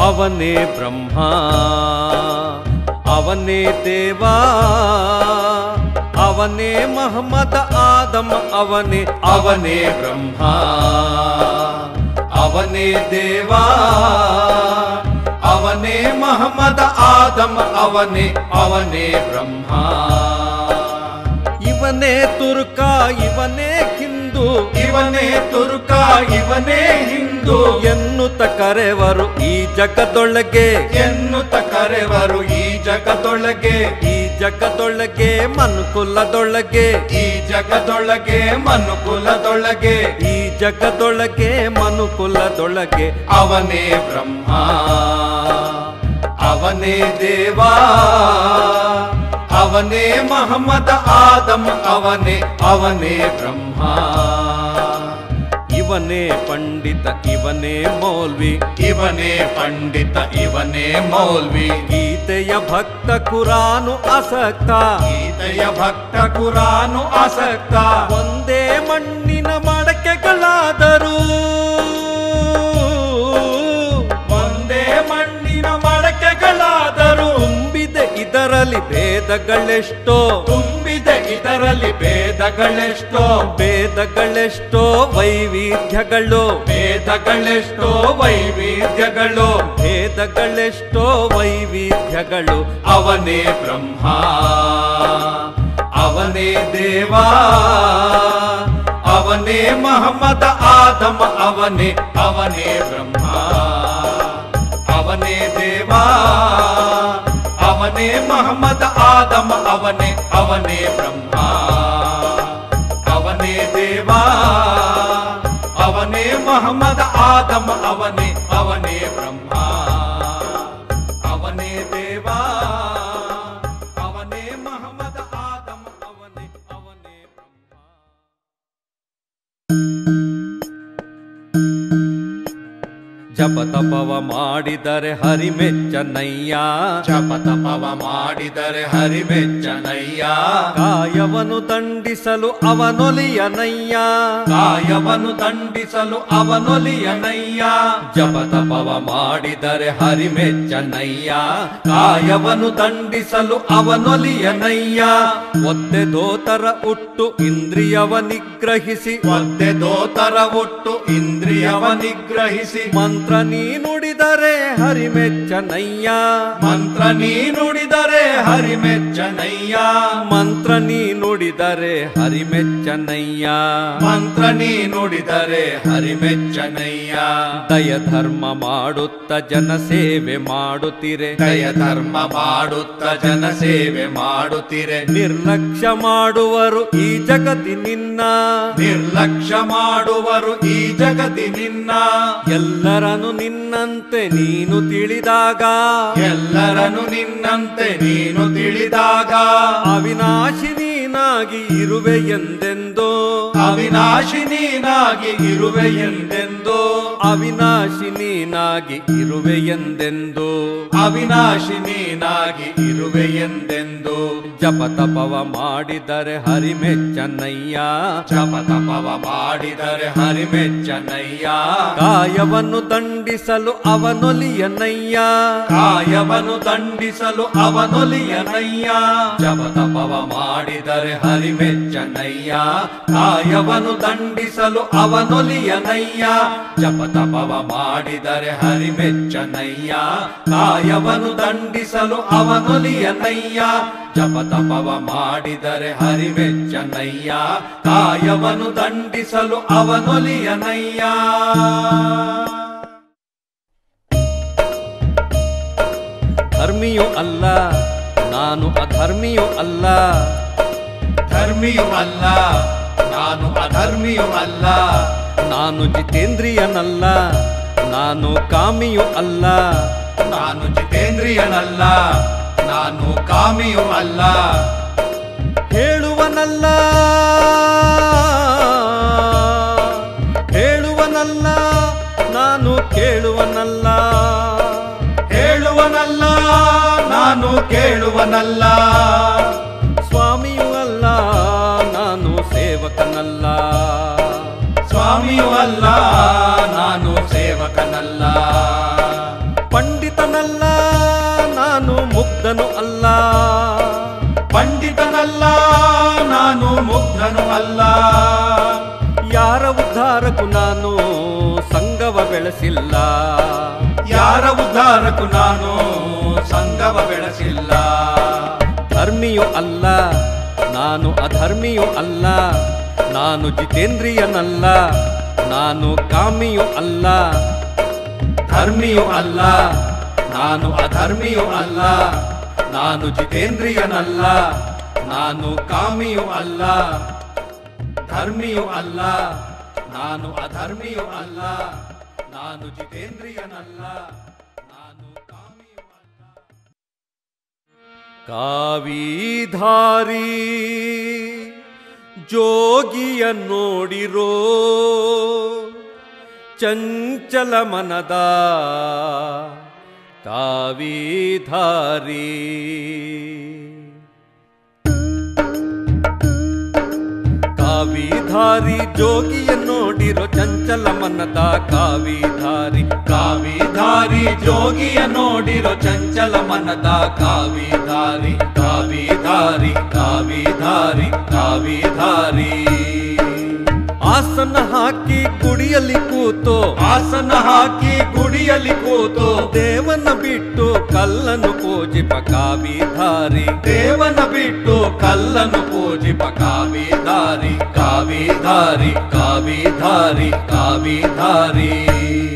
ಅವನೇ ಬ್ರಹ್ಮ ಅವನೇ ದೇವ ಅವನೇ ಮಹಮ್ಮದ ಆದಮ, ಅವನೇ ಅವನೇ ಬ್ರಹ್ಮ, ಅವನೇ ದೇವ, ಅವನೇ ಮಹಮ್ಮದ ಆದಮ, ಅವನೇ ಅವನೇ ಬ್ರಹ್ಮ. ಇವನೇ ತುರ್ಕ, ಇವನೇ ಹಿಂದೂ ಇವನೇ ತುರ್ಕ ಇವನೇ ಹಿಂದೂ. ಎನ್ನುತ್ತ ಕರೆವರು ಈ ಜಗದೊಳಗೆ ಎನ್ನುತ್ತ ಕರೆವರು ಈ ಜಗದೊಳಗೆ ಈ ಜಗದೊಳಗೆ ಮನುಕುಲದೊಳಗೆ. ಈ ಜಗದೊಳಗೆ ಮನುಕುಲದೊಳಗೆ. ಈ ಜಗದೊಳಗೆ ಮನುಕುಲದೊಳಗೆ. ಅವನೇ ಬ್ರಹ್ಮ ಅವನೇ ದೇವಾ. ಅವನೇ ಮಹಮ್ಮದ ಆದಮ್, ಅವನೇ ಅವನೇ ಬ್ರಹ್ಮ. ಇವನೇ ಪಂಡಿತ, ಇವನೇ ಮೌಲ್ವಿ. ಇವನೇ ಪಂಡಿತ, ಇವನೇ ಮೌಲ್ವಿ. ಗೀತೆಯ ಭಕ್ತ ಕುರಾನು ಅಸಕ್ತ ಗೀತೆಯ ಭಕ್ತ ಕುರಾನು ಆಸಕ್ತ. ಒಂದೇ ಮಣ್ಣಿನ ಮಡಕೆಗಳಾದರೂ ಇದರಲ್ಲಿ ಭೇದಗಳೆಷ್ಟೋ? ತುಂಬಿದೆ ಇದರಲ್ಲಿ ಭೇದಗಳೆಷ್ಟೋ? ಭೇದಗಳೆಷ್ಟೋ ವೈವಿಧ್ಯಗಳು? ಭೇದಗಳೆಷ್ಟೋ ವೈವಿಧ್ಯಗಳು? ಭೇದಗಳೆಷ್ಟೋ ವೈವಿಧ್ಯಗಳು? ಅವನೇ ಬ್ರಹ್ಮ ಅವನೇ ದೇವಾ ಅವನೇ ಮಹಮ್ಮದ ಆದಮ ಅವನೇ ಅವನೇ ಬ್ರಹ್ಮ ಅವನೇ ದೇವಾ. ಅವನೇ ಮೊಹಮ್ಮದ್ ಆದಮ ಅವನೇ ಅವನೇ ಬ್ರಹ್ಮ ಅವನೇ ದೇವಾ ಅವನೇ ಮೊಹಮ್ಮದ್ ಆದಮ ಅವನೇ ಅವನೇ ಬ್ರಹ್ಮ ಅವನೇ ದೇವಾ ಅವನೇ ಮೊಹಮ್ಮದ್ ಆದಮ ಅವನೇ ಅವನೇ ಬ್ರಹ್ಮ ಜಪ ತಪವ ಮಾಡಿದರೆ ಹರಿಮೆಚ್ಚನಯ್ಯ ಜಪ ತಪವ ಮಾಡಿದರೆ ಹರಿಮೆಚ್ಚನಯ್ಯ ಕಾಯವನು ದಂಡಿಸಲು ಅವನೊಲಿಯನಯ್ಯ ಕಾಯವನು ದಂಡಿಸಲು ಅವನೊಲಿಯನಯ್ಯ ಜಪ ತಪವ ಮಾಡಿದರೆ ಹರಿಮೆಚ್ಚನಯ್ಯ ಕಾಯವನು ದಂಡಿಸಲು ಅವನೊಲಿಯನಯ್ಯ ಒದ್ದೆ ದೋತರ ಉಟ್ಟು ಇಂದ್ರಿಯವ ನಿಗ್ರಹಿಸಿ. ಒದ್ದೆ ದೋತರ ಉಟ್ಟು ಇಂದ್ರಿಯವ ನಿಗ್ರಹಿಸಿ. ಮಂತ್ರ ನೀ ನುಡಿದರೆ ಹರಿಮೆಚ್ಚನಯ್ಯ. ಮಂತ್ರ ನೀ ನುಡಿದರೆ ಹರಿಮೆಚ್ಚನಯ್ಯ. ಮಂತ್ರ ನೀ ನುಡಿದರೆ ಹರಿಮೆಚ್ಚನಯ್ಯ. ಮಂತ್ರ ನೀ ನುಡಿದರೆ ಹರಿಮೆಚ್ಚನಯ್ಯ. ದಯ ಧರ್ಮ ಮಾಡುತ್ತ ಜನಸೇವೆ ಮಾಡುತ್ತಿರೆ. ದಯ ಧರ್ಮ ಮಾಡುತ್ತ ಜನ ಸೇವೆ ಮಾಡುತ್ತಿರೆ. ನಿರ್ಲಕ್ಷ್ಯ ಮಾಡುವರು ಈ ಜಗತಿ ನಿನ್ನ. ನಿರ್ಲಕ್ಷ್ಯ ಮಾಡುವರು ಈ ಜಗತಿ ನಿನ್ನ. ಎಲ್ಲರನ್ನು ನಿನ್ನಂತೆ ನೀನು ತಿಳಿದಾಗ. ಎಲ್ಲರನು ನಿನ್ನಂತೆ ನೀನು ತಿಳಿದಾಗ. ಅವಿನಾಶಿ ನೀನಾಗಿ ಇರುವೆ ಎಂದೆಂದೋ? ಅವಿನಾಶಿ ನೀನಾಗಿ ಇರುವೆ ಎಂದೆಂದೋ? ಅವಿನಾಶಿ ನೀನಾಗಿ ಇರುವೆ ಎಂದೆಂದೋ? ಅವಿನಾಶಿ ನೀನಾಗಿ ಇರುವೆ ಎಂದೆಂದೋ? ಜಪ ತಪವ ಮಾಡಿದರೆ ಹರಿಮೆಚ್ಚನಯ್ಯ. ಜಪ ತಪವ ಮಾಡಿದರೆ ಹರಿಮೆಚ್ಚನಯ್ಯ. ಕಾಯವನ್ನು ದಂಡಿಸಲು ಅವನೊಲಿಯನಯ್ಯ. ಕಾಯವನ್ನು ದಂಡಿಸಲು ಅವನೊಲಿಯನಯ್ಯ. ಜಪ ತಪವ ಮಾಡಿದರೆ ಹರಿಮೆಚ್ಚನಯ್ಯ ಕಾಯವನು ದಂಡಿಸಲು ಅವನೊಲಿಯನಯ್ಯ ಜಪ ತಪವ ಮಾಡಿದರೆ ಹರಿಮೆಚ್ಚನಯ್ಯ ಕಾಯವನು ದಂಡಿಸಲು ಅವನೊಲಿಯನಯ್ಯ ಜಪ ತಪವ ಮಾಡಿದರೆ ಹರಿಮೆಚ್ಚನಯ್ಯ ಕಾಯವನು ದಂಡಿಸಲು ಅವನೊಲಿಯನಯ್ಯ ಧರ್ಮಿಯು ಅಲ್ಲ, ನಾನು ಅಧರ್ಮಿಯೂ ಅಲ್ಲ. ಧರ್ಮಿಯೂ ಅಲ್ಲ ನಾನು ಅಧರ್ಮಿಯೂ ಅಲ್ಲ ನಾನು ಜಿತೇಂದ್ರಿಯನಲ್ಲ. ನಾನು ಕಾಮಿಯೂ ಅಲ್ಲ. ನಾನು ಜಿತೇಂದ್ರಿಯನಲ್ಲ. ನಾನು ಕಾಮಿಯೂ ಅಲ್ಲ. ಹೇಳುವನಲ್ಲ. ಹೇಳುವನಲ್ಲ. ನಾನು ಕೇಳುವನಲ್ಲ. ಹೇಳುವನಲ್ಲ. ನಾನು ಕೇಳುವನಲ್ಲ. ಯಾರ ನಾನು ಸಂಗವ ಬೆಳೆಸಿಲ್ಲ. ಧರ್ಮಿಯು ಅಲ್ಲ, ನಾನು ಅಧರ್ಮಿಯು ಅಲ್ಲ, ನಾನು ಜಿತೇಂದ್ರಿಯನಲ್ಲ, ನಾನು ಕಾಮಿಯು ಅಲ್ಲ. ಧರ್ಮಿಯು ಅಲ್ಲ, ನಾನು ಅಧರ್ಮಿಯು ಅಲ್ಲ, ನಾನು ಜಿತೇಂದ್ರಿಯನಲ್ಲ, ನಾನು ಕಾಮಿಯು ಅಲ್ಲ. ಧರ್ಮಿಯು ಅಲ್ಲ, ನಾನು ಅಧರ್ಮಿಯು ಅಲ್ಲ, ನಾನು ಜಿತೇಂದ್ರಿಯನಲ್ಲ. ಕಾವಿಧಾರಿ ಜೋಗಿಯ ನೋಡಿರೋ ಚಂಚಲ ಮನದ ಕಾವಿಧಾರಿ. ಕಾವಿಧಾರಿ ಜೋಗಿಯ ನೋಡಿರೋ ಚಂಚಲ ಮನದ ಕಾವಿಧಾರಿ. ಕಾವಿಧಾರಿ ಜೋಗಿಯ ನೋಡಿರೋ ಚಂಚಲ ಮನದ ಕಾವಿಧಾರಿ. ಕಾವಿಧಾರಿ ಕಾವಿಧಾರಿ ಕಾವಿಧಾರಿ. ಆಸನ ಹಾಕಿ ಕುಡಿಯಲಿ ಕೂತು, ಆಸನ ಹಾಕಿ ಕುಡಿಯಲಿ ಕೂತು. ದೇವನ ಬಿಟ್ಟು ಕಲ್ಲನ್ನು ಪೂಜಿ ಕಾವಿಧಾರಿ. ದೇವನ ಬಿಟ್ಟು ಕಲ್ಲನ್ನು ಪೂಜಿಪ ಕಾವಿಧಾರಿ. ಕಾವಿಧಾರಿ ಕಾವಿಧಾರಿ ಕಾವಿಧಾರಿ.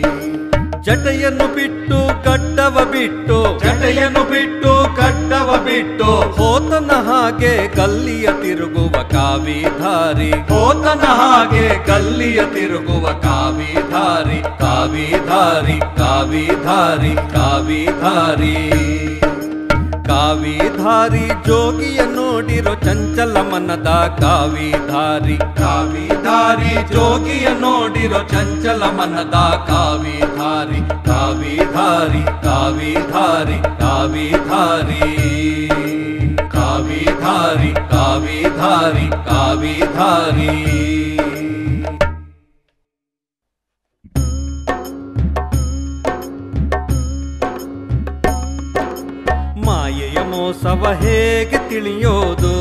ಜಟೆಯನ್ನು ಬಿಟ್ಟು ಕಟ್ಟವ ಬಿಟ್ಟು, ಜಟೆಯನ್ನು ಬಿಟ್ಟು ಕಟ್ಟವ ಬಿಟ್ಟು ಹೋತನ ಹಾಗೆ ಕಲ್ಲಿಯ ತಿರುಗುವ ಕಾವಿಧಾರಿ ಹೋತನ ಹಾಗೆ ಕಲ್ಲಿಯ ತಿರುಗುವ ಕಾವಿಧಾರಿ ಕಾವಿಧಾರಿ ಕಾವಿಧಾರಿ ಕಾವಿಧಾರಿ. ಕಾವಿಧಾರಿ ಜೋಗಿಯ ನೋಡಿರೋ ಚಂಚಲ ಮನದ ಕಾವಿಧಾರಿ. ಕಾವಿಧಾರಿ ಜೋಗಿಯ ನೋಡಿರೋ ಚಂಚಲ ಮನದ ಕಾವಿಧಾರಿ. ಕಾವಿಧಾರಿ ಕಾವಿಧಾರಿ ಕಾವಿಧಾರಿ. ಕಾವಿಧಾರಿ ಕಾವಿಧಾರಿ ಕಾವಿಧಾರಿ. ಮೋಸವ ಹೇಗೆ ತಿಳಿಯೋದು?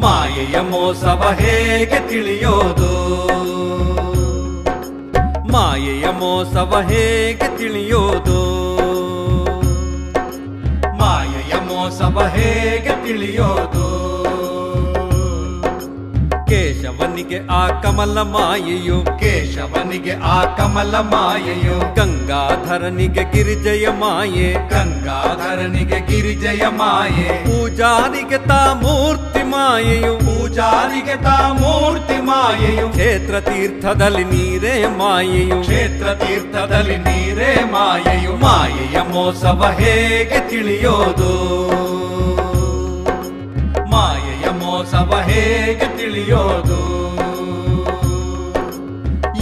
ಮಾಯೆಯ ಮೋಸವ ಹೇಗೆ ತಿಳಿಯೋದು? ಮಾಯೆಯ ಮೋಸವ ಹೇಗೆ ತಿಳಿಯೋದು? ಮಾಯೆಯ ಮೋಸವ ಹೇಗೆ ತಿಳಿಯೋದು? ಕೇಶವನಿಗೆ ಆ ಕಮಲ ಮಾಯೆಯು. ಕೇಶವನಿಗೆ ಆ ಕಮಲ ಮಾಯೆಯು. ಗಂಗಾಧರನಿಗೆ ಗಿರಿಜಯ ಮಾಯೆ. ಗಂಗಾಧರನಿಗೆ ಗಿರಿಜಯ ಮಾಯೆ. ಪೂಜಾರಿಗೆ ತಾ ಮೂರ್ತಿ ಮಾಯೆಯು. ಪೂಜಾರಿಗೆ ತಾ ಮೂರ್ತಿ ಮಾಯೆಯು. ಕ್ಷೇತ್ರ ತೀರ್ಥದಲ್ಲಿ ನೀರೇ ಮಾಯೆಯು. ಕ್ಷೇತ್ರ ತೀರ್ಥದಲ್ಲಿ ನೀರೇ ಮಾಯೆಯು. ಮಾಯೆಯ ಮೋಸವ ಹೇಗೆ ತಿಳಿಯೋದು? ಮಾಯೆಯ ಮೋಸವ ಹೇಗೆ ತಿಳಿಯೋದು?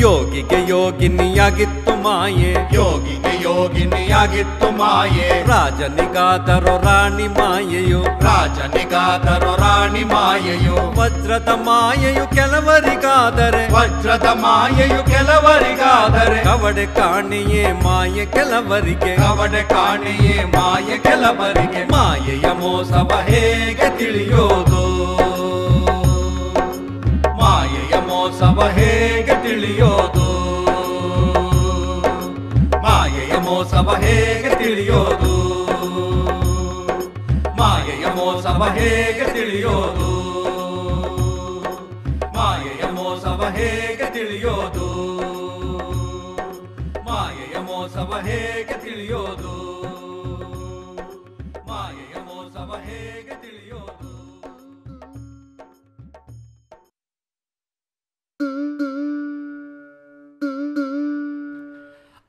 ಯೋಗಿಗೆ ಯೋಗಿನಿಯಾಗಿತ್ತು ಮಾಯೆ. ಯೋಗಿಗೆ ಯೋಗಿನಿಯಾಗಿತ್ತು ಮಾಯೆ. ರಾಜನಿಗಾದರೋ ರಾಣಿ ಮಾಯೆಯು. ರಾಜನಿಗಾದರೋ ರಾಣಿ ಮಾಯೆಯು. ವಜ್ರದ ಮಾಯೆಯು ಕೆಲವರಿಗಾದರೆ. ವಜ್ರದ ಮಾಯೆಯು ಕೆಲವರಿಗಾದರೆ. ಕವಡೆ ಕಾಣಿಯೇ ಮಾಯೆ ಕೆಲವರಿಗೆ. ಕವಡೆ ಕಾಣಿಯೇ ಮಾಯೆ ಕೆಲವರಿಗೆ. ಮಾಯೆಯ ಮೋಸವ ಹೇಗೆ ತಿಳಿಯೋದು? ಮಾಯೆಯ ಮೋಸವ ಹೇಗೆ ತಿಳಿಯೋದು? ಮೋಸವ ಹೇಗೆ ತಿಳಿಯೋದು? ಮಾಯೆಯ ಮೋಸವ ಹೇಗೆ ತಿಳಿಯೋದು? ಮಾಯೆಯ ಮೋಸವ ಹೇಗೆ ತಿಳಿಯೋದು? ಮಾಯೆಯ ಮೋಸವ ಹೇಗೆ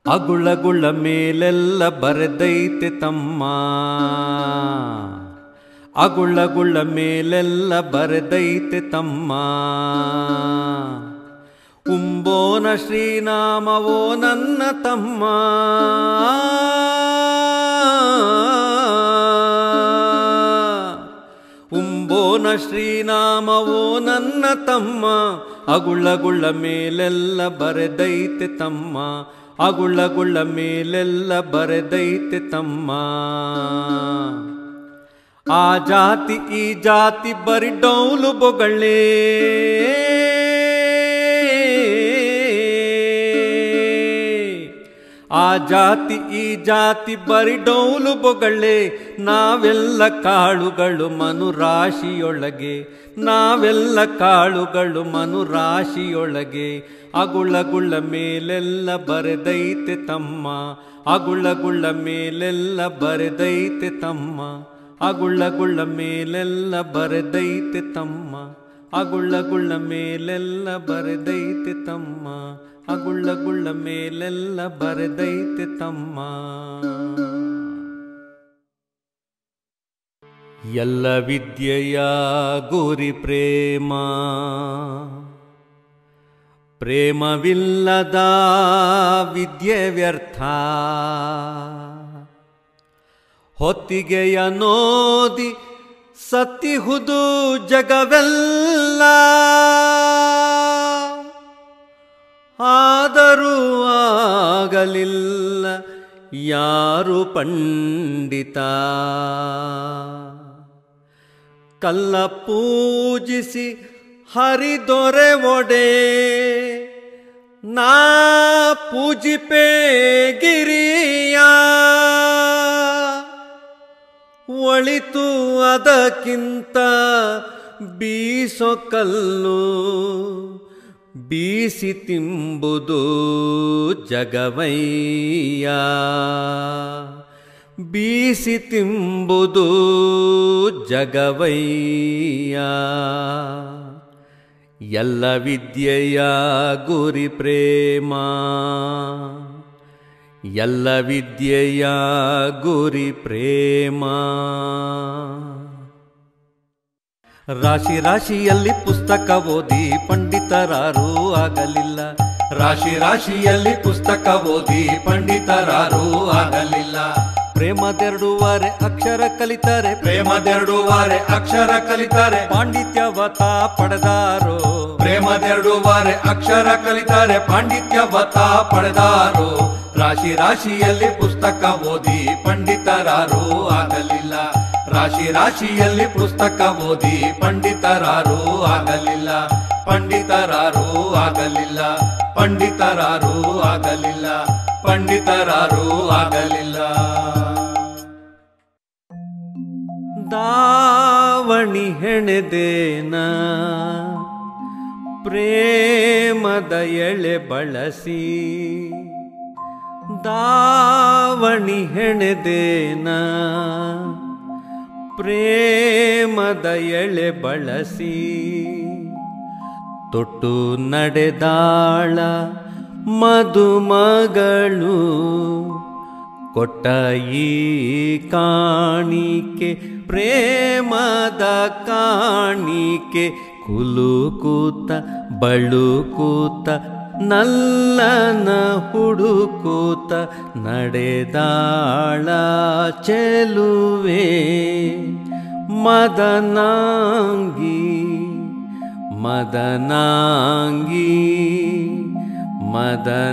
ಅಗುಳಗುಳ ಮೇಲೆಲ್ಲ ಬರೆದೈತೆ ತಮ್ಮ. ಅಗುಳಗುಳ ಮೇಲೆಲ್ಲ ಬರೆದೈತೆ ತಮ್ಮ. ಉಂಬೋನ ಶ್ರೀನಾಮವೋ ನನ್ನ ತಮ್ಮ. ಉಂಬೋನ ಶ್ರೀನಾಮವೋ ನನ್ನ ತಮ್ಮ. ಅಗುಳಗುಳ ಮೇಲೆಲ್ಲ ಬರೆದೈತೆ ತಮ್ಮ. ಅಗುಳಗುಳ ಮೇಲೆಲ್ಲ ಬರೆದೈತೆ ತಮ್ಮ. ಆ ಜಾತಿ, ಈ ಜಾತಿ ಬರಿ ಡೌಲು ಬೊಗಳೇ. ಆ ಜಾತಿ, ಈ ಜಾತಿ ಬರಿ ಡೌಲು ಬೊಗಳೇ. ನಾವೆಲ್ಲ ಕಾಳುಗಳು ಮನುರಾಶಿಯೊಳಗೆ. ನಾವೆಲ್ಲ ಕಾಳುಗಳು ಮನುರಾಶಿಯೊಳಗೆ. ಅಗುಳಗುಳ ಮೇಲೆಲ್ಲ ಬರೆದೈತೆ ತಮ್ಮ. ಅಗುಳಗುಳ ಮೇಲೆಲ್ಲ ಬರೆದೈತೆ ತಮ್ಮ. ಅಗುಳಗುಳ ಮೇಲೆಲ್ಲ ಬರೆದೈತೆ ತಮ್ಮ. ಅಗುಳಗುಳ ಮೇಲೆಲ್ಲ ಬರೆದೈತೆ ತಮ್ಮ. ಅಗುಳಗುಳ ಮೇಲೆಲ್ಲ ಬರೆದೈತೆ ತಮ್ಮ. ಎಲ್ಲ ವಿದ್ಯೆಯ ಗುರಿ ಪ್ರೇಮ. ಪ್ರೇಮವಿಲ್ಲದ ವಿದ್ಯೆ ವ್ಯರ್ಥ. ಹೊತ್ತಿಗೆಯ ನೋದಿ ಸತ್ತಿಹುದು ಜಗವೆಲ್ಲ. ಆದರೂ ಆಗಲಿಲ್ಲ ಯಾರು ಪಂಡಿತ. ಕಲ್ಲ ಪೂಜಿಸಿ ಹರಿದೊರೆ ಒಡೆ. ನಾ ಪೂಜಿಪೇ ಗಿರಿಯ. ಒಳಿತು ಅದಕ್ಕಿಂತ ಬೀಸೋ ಕಲ್ಲು ಬೀಸಿ ತಿಂಬುದು ಜಗವಯ್ಯ. ಬೀಸಿ ತಿಂಬುದು ಜಗವಯ್ಯ. ಎಲ್ಲ ವಿದ್ಯೆಯ ಗುರಿ ಪ್ರೇಮ. ಎಲ್ಲ ವಿದ್ಯೆಯ ಗುರಿ ಪ್ರೇಮ. ರಾಶಿ ರಾಶಿಯಲ್ಲಿ ಪುಸ್ತಕ ಓದಿ ಪಂಡಿತರಾರೂ ಆಗಲಿಲ್ಲ. ರಾಶಿ ರಾಶಿಯಲ್ಲಿ ಪುಸ್ತಕ ಓದಿ ಪಂಡಿತರಾರೂ ಆಗಲಿಲ್ಲ. ಪ್ರೇಮದೆರಡೂವರೆ ಅಕ್ಷರ ಕಲಿತಾರೆ. ಪ್ರೇಮದೆರಡೂವರೆ ಅಕ್ಷರ ಕಲಿತಾರೆ. ಪಾಂಡಿತ್ಯವತ ಪಡೆದಾರೋ ಪ್ರೇಮದೆರಡೂವರೆ ಅಕ್ಷರ ಕಲಿತಾರೆ ಪಾಂಡಿತ್ಯವತ ಪಡೆದಾರು. ರಾಶಿ ರಾಶಿಯಲ್ಲಿ ಪುಸ್ತಕ ಓದಿ ಪಂಡಿತರಾರು ಆಗಲಿಲ್ಲ. ರಾಶಿ ರಾಶಿಯಲ್ಲಿ ಪುಸ್ತಕ ಓದಿ ಪಂಡಿತರಾರು ಆಗಲಿಲ್ಲ. ಪಂಡಿತರಾರು ಆಗಲಿಲ್ಲ. ಪಂಡಿತರಾರು ಆಗಲಿಲ್ಲ. ಪಂಡಿತರಾರು ಆಗಲಿಲ್ಲ. ದಾವಣಿ ಹೆಣೆದೇನ? ಪ್ರೇಮದ ಎಳೆ ಬಳಸಿ ದಾವಣಿ ಹೆಣೆದೇನ ಪ್ರೇಮದ ಎಳೆ ಬಳಸಿ ತೊಟ್ಟು ನಡೆದಾಳ ಮಧುಮಗಳು ಕೊಟ್ಟ ಈ ಕಾಣಿಕೆ ಪ್ರೇಮದ ಕಾಣಿಕೆ ಕುಲುಕೂತ ಬಳುಕೂತ ನಲ್ಲನ ಹುಡುಕೂತ ನಡೆದಾಳ ಚೆಲುವೆ ಮದನಾಂಗಿ ಮದನಾಂಗಿ ಮದನಾಂಗಿ.